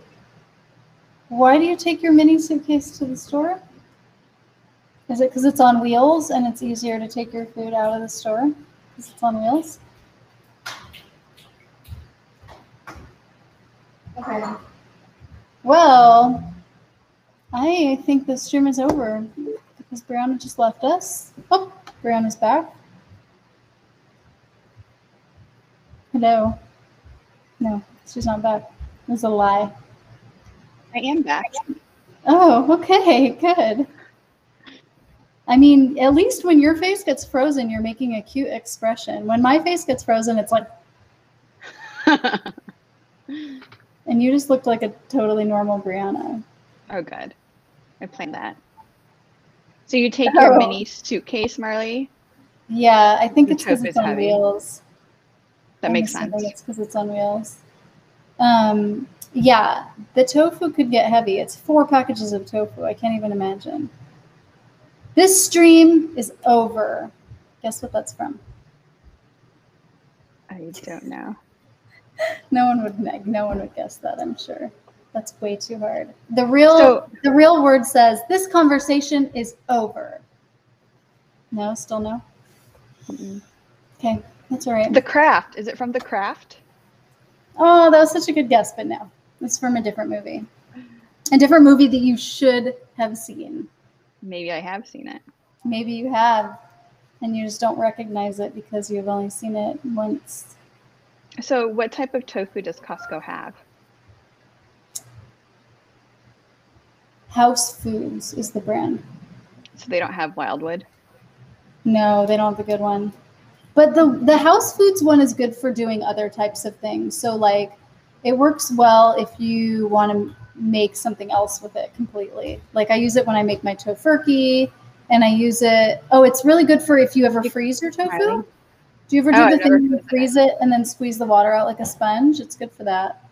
why do you take your mini suitcase to the store? Is it because it's on wheels and it's easier to take your food out of the store because it's on wheels? Okay. Well, I think the stream is over because Briana just left us. Oh, Briana's back. Hello. No, she's not back. It was a lie. I am back. Oh, okay, good. I mean, at least when your face gets frozen, you're making a cute expression. When my face gets frozen, it's like, [LAUGHS] and you just looked like a totally normal Briana. oh, good. I planned that. So you take your Oh. mini suitcase, Marley? Yeah, I think The it's because it's on heavy. wheels. That I'm makes sense. It's because it's on wheels. Um, yeah, the tofu could get heavy. It's four packages of tofu. I can't even imagine. This stream is over. Guess what that's from? I don't know. [LAUGHS] No one would. No one would guess that. I'm sure. That's way too hard. The real. So- the real word says this conversation is over. No, still no. Mm-mm. Okay, that's all right. The Craft. Is it from The Craft? Oh, that was such a good guess, but no. It's from a different movie. A different movie that you should have seen. Maybe I have seen it. Maybe you have, and you just don't recognize it because you've only seen it once. So, what type of tofu does Costco have? House Foods is the brand. So they don't have Wildwood. No, they don't have a good one. But the the House Foods one is good for doing other types of things. So like it works well if you want to make something else with it completely. Like I use it when I make my tofurkey and I use it Oh, it's really good for if you ever freeze your tofu. Do you ever Oh, do I've the thing where you freeze it and then squeeze the water out like a sponge? It's good for that.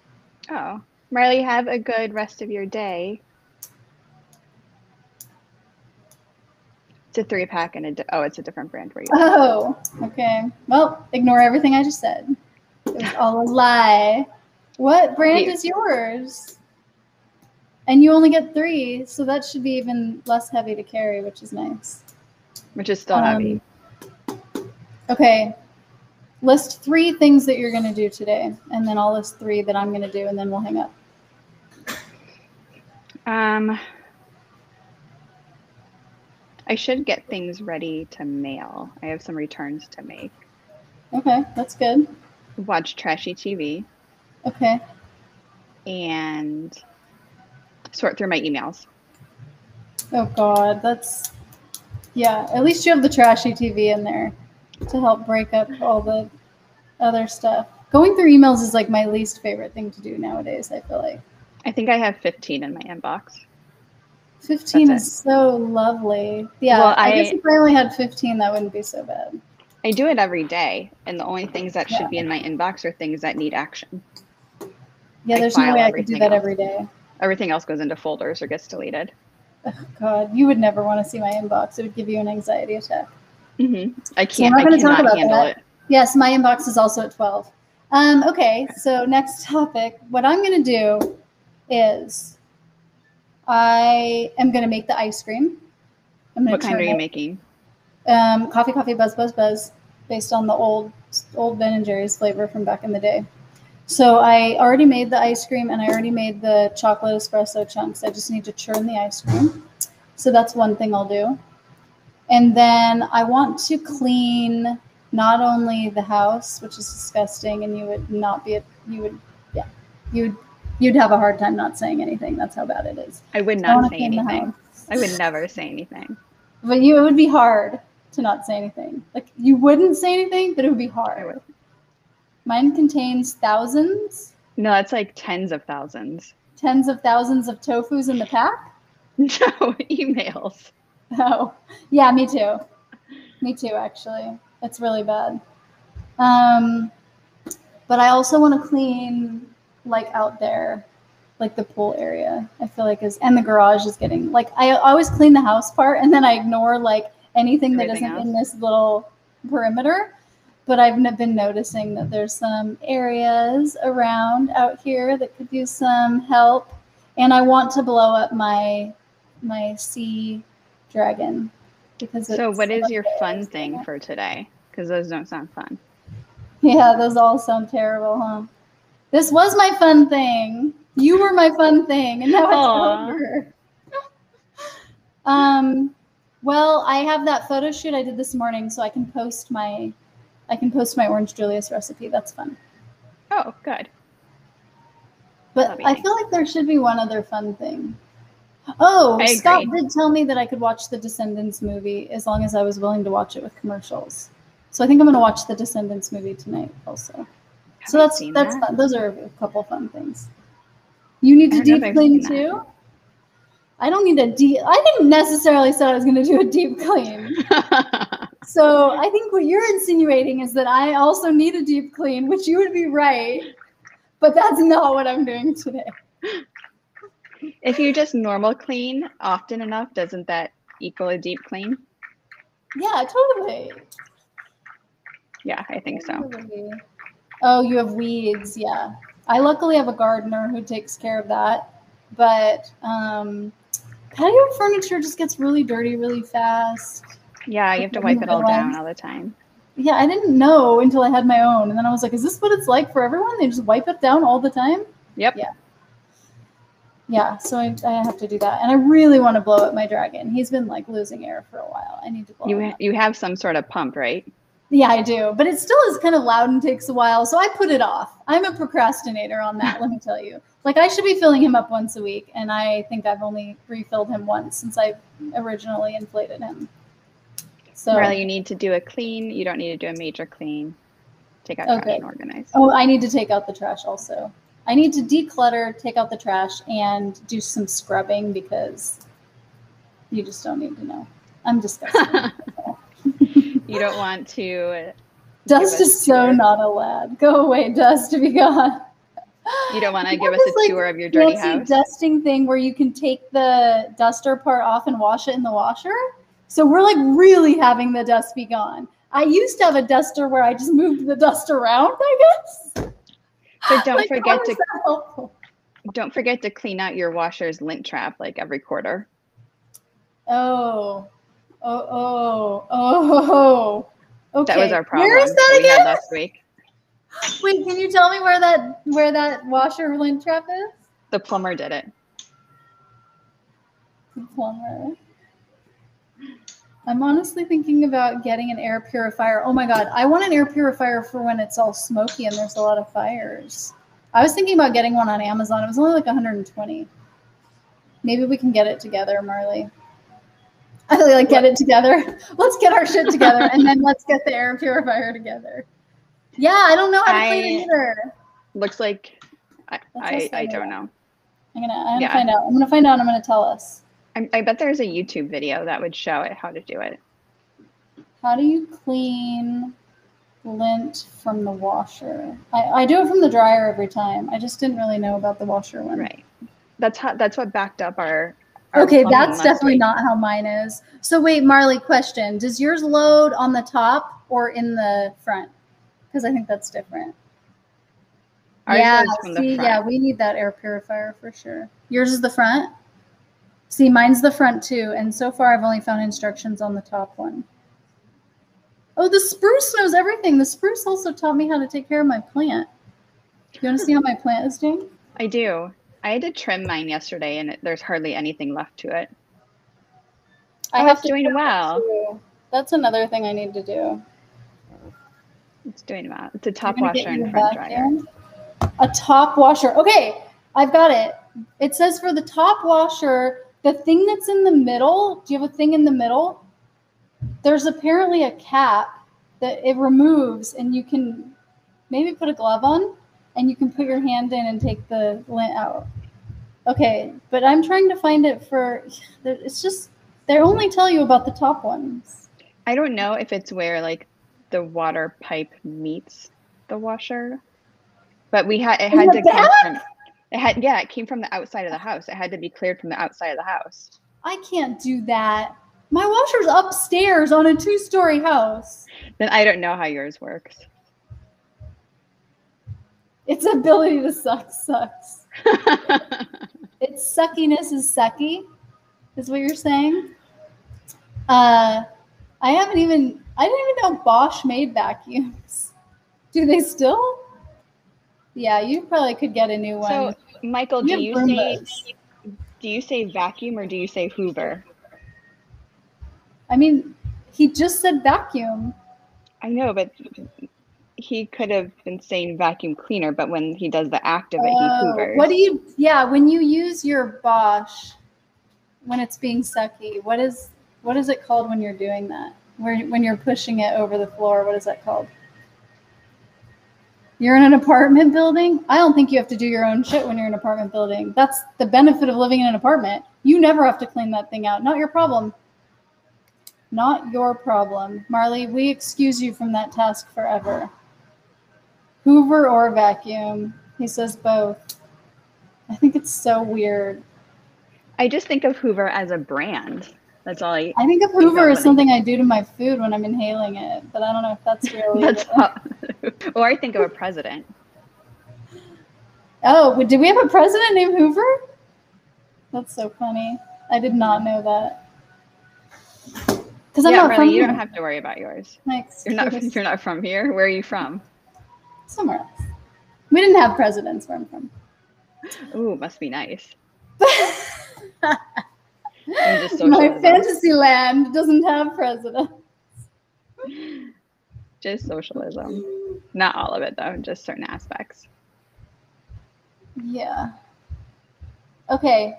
Oh, Marley, have a good rest of your day. It's a three pack and a. Oh, it's a different brand where you. Oh, okay. Well, ignore everything I just said. It was all a lie. What brand is yours? And you only get three, so that should be even less heavy to carry, which is nice. which is still heavy. Um, Okay. List three things that you're going to do today, and then I'll list three that I'm going to do, and then we'll hang up. Um, I should get things ready to mail. I have some returns to make. Okay, that's good. Watch trashy TV Okay. and sort through my emails. Oh, God. That's, yeah, at least you have the trashy TV in there to help break up all the other stuff. Going through emails is like my least favorite thing to do nowadays, I feel like. I think I have 15 in my inbox. 15 That's is so lovely. Yeah, Well, I, guess if I only had 15, that wouldn't be so bad. I do it every day, and the only things that Yeah. should be in my inbox are things that need action. Yeah, I there's no way I could do that else. every day. Everything else goes into folders or gets deleted. Oh, God, you would never want to see my inbox. It would give you an anxiety attack. Hmm I So we're can't. I gonna talk about handle that. it. Yes, my inbox is also at 12. Um, okay, so next topic. What I'm going to do is I am going to make the ice cream. What kind are you it- making? Um, coffee, coffee, buzz, buzz, buzz, based on the old old Ben and Jerry's flavor from back in the day. So I already made the ice cream and I already made the chocolate espresso chunks. I just need to churn the ice cream. So that's one thing I'll do. And then I want to clean not only the house, which is disgusting, and you would not be you would yeah you would you'd have a hard time not saying anything. That's how bad it is. I would not say anything. I would never say anything. But you, it would be hard to not say anything. Like you wouldn't say anything, but it would be hard. Mine contains thousands, No, it's like tens of thousands. tens of thousands of tofus in the pack. [LAUGHS] No emails. [LAUGHS] Oh, yeah, me too. Me too, actually. It's really bad. Um, but I also want to clean like out there, like the pool area. I feel like is and the garage is getting like I always clean the house part and then I ignore like anything that isn't in this little perimeter. But I've been noticing that there's some areas around out here that could use some help, and I want to blow up my my sea dragon because So, what is your fun thing for today? Because those don't sound fun. Yeah, those all sound terrible, huh? This was my fun thing. You were my fun thing, and now it's over. [LAUGHS] um, well, I have that photo shoot I did this morning, so I can post my, I can post my orange Julius recipe. That's fun. Oh, good. But I nice. feel like there should be one other fun thing. Oh, Scott did tell me that I could watch the Descendants movie as long as I was willing to watch it with commercials. So I think I'm going to watch the Descendants movie tonight also. So Haven't that's that's that. fun. Those are a couple fun things. You need to don't know if deep clean seen that. too. I don't need a deep. I didn't necessarily said I was going to do a deep clean. [LAUGHS] So I think what you're insinuating is that I also need a deep clean, which you would be right. But that's not what I'm doing today. If you just normal clean often enough, doesn't that equal a deep clean? Yeah, totally. Yeah, I think so. Oh, you have weeds. Yeah. I luckily have a gardener who takes care of that. But um, patio furniture just gets really dirty really fast. Yeah, you have to wipe it all down all the time. Yeah, I didn't know until I had my own. And then I was like, is this what it's like for everyone? They just wipe it down all the time? Yep. Yeah. Yeah, so I, I have to do that. And I really want to blow up my dragon. He's been like losing air for a while. I need to blow You ha- up. you have some sort of pump, right? Yeah, I do. But it still is kind of loud and takes a while. So I put it off. I'm a procrastinator on that, let me tell you. Like I should be filling him up once a week. And I think I've only refilled him once since I originally inflated him. So you need to do a clean. You don't need to do a major clean. Take out trash Okay. and organize. Oh, I need to take out the trash also. I need to declutter, take out the trash, and do some scrubbing because you just don't need to know. I'm disgusting. you don't want to. Dust is so not a lad. [LAUGHS] Go [LAUGHS] away, Dust, to be gone. You don't want to give [LAUGHS] us a like, tour of your dirty house. dusting thing where you can take the duster part off and wash it in the washer. So we're like really having the dust be gone. I used to have a duster where I just moved the dust around, I guess. But don't Like, forget to that don't forget to clean out your washer's lint trap like every quarter. Oh, oh, oh, oh. Okay. That was our problem Where is that we again? last week. Wait, can you tell me where that where that washer lint trap is? The plumber did it. The plumber. I'm honestly thinking about getting an air purifier. Oh my god, I want an air purifier for when it's all smoky and there's a lot of fires. I was thinking about getting one on Amazon. It was only like 120. Maybe we can get it together, Marley. [LAUGHS] I like get it together. [LAUGHS] Let's get our shit together and then let's get the air purifier together. Yeah, I don't know how to clean I- it either. Looks like I I, I don't know. I'm gonna I'm gonna find out. I'm gonna find out I'm gonna tell us. I, I bet there's a YouTube video that would show it how to do it. How do you clean lint from the washer? I, I do it from the dryer every time. I just didn't really know about the washer one. Right. That's how that's what backed up our. Okay, that's definitely week. not how mine is. So wait, Marley, question: Does yours load on the top or in the front? Because I think that's different. Ours yeah, loads from the see, yeah, we need that air purifier for sure. Yours is the front. See, mine's the front too, and so far I've only found instructions on the top one. Oh, the spruce knows everything. The spruce also taught me how to take care of my plant. You want to see how my plant is doing? I do. I had to trim mine yesterday, and it, there's hardly anything left to it. I Oh, have it's to doing it well. too. That's another thing I need to do. It's doing well. It's a top washer and front dryer. A top washer. Okay, I've got it. It says for the top washer, the thing that's in the middle. Do you have a thing in the middle? there's apparently a cap that it removes, and you can maybe put a glove on, and you can put your hand in and take the lint out. Okay, but I'm trying to find it for. [SIGHS] It's just they only tell you about the top ones. I don't know if it's where like the water pipe meets the washer, but we had it had to come from. It had yeah, it came from the outside of the house. It had to be cleared from the outside of the house. I can't do that. My washer's upstairs on a two-story house. Then I don't know how yours works. Its ability to suck sucks. [LAUGHS] Its suckiness is sucky, is what you're saying. Uh, I haven't even. I didn't even know Bosch made vacuums. Do they still? Yeah, you probably could get a new one. so Michael, do you say do you say vacuum or do you say Hoover? I mean, he just said vacuum. I know, but he could have been saying vacuum cleaner, but when he does the act of it, he Oh, hoovers. what do you? Yeah, when you use your Bosch, when it's being sucky, what is what is it called when you're doing that? Where when you're pushing it over the floor, what is that called? You're in an apartment building. I don't think you have to do your own shit when you're in an apartment building. That's the benefit of living in an apartment. You never have to clean that thing out. Not your problem. Not your problem. Marley, we excuse you from that task forever. Hoover or vacuum? He says both. I think it's so weird. I just think of Hoover as a brand. That's all I. I think of Hoover is something I do to my food when I'm inhaling it, but I don't know if that's [LAUGHS] really. That's all, [LAUGHS] or I think of a president. Oh, did we have a president named Hoover? That's so funny. I did not know that. Because I'm yeah, not really, from you here. don't have to worry about yours. Thanks. You're not. [LAUGHS] You're not from here. Where are you from? somewhere else. We didn't have presidents where I'm from. Ooh, must be nice. [LAUGHS] My fantasy land doesn't have presidents. Just socialism. Not all of it though. Just certain aspects. Yeah. Okay.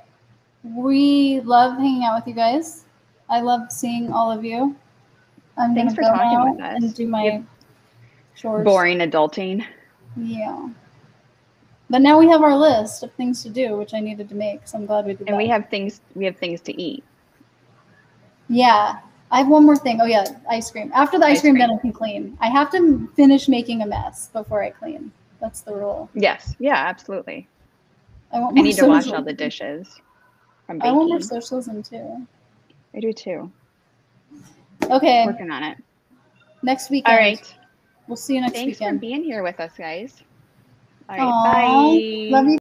We love hanging out with you guys. I love seeing all of you. I'm Thanks for go talking with us. and do my Yep. chores. Boring adulting. Yeah. But now we have our list of things to do, which I needed to make. So I'm glad we did And that. we have things. We have things to eat. yeah. I have one more thing. Oh yeah, ice cream. After the ice, Ice cream, cream. then I can clean. I have to finish making a mess before I clean. That's the rule. Yes. Yeah. Absolutely. I want I more need to wash all socialism. the dishes I want more socialism too. I do too. Okay, Working on it. next weekend. All right. We'll see you next Thanks for being here with us, guys. All right. Aw, Bye. Love you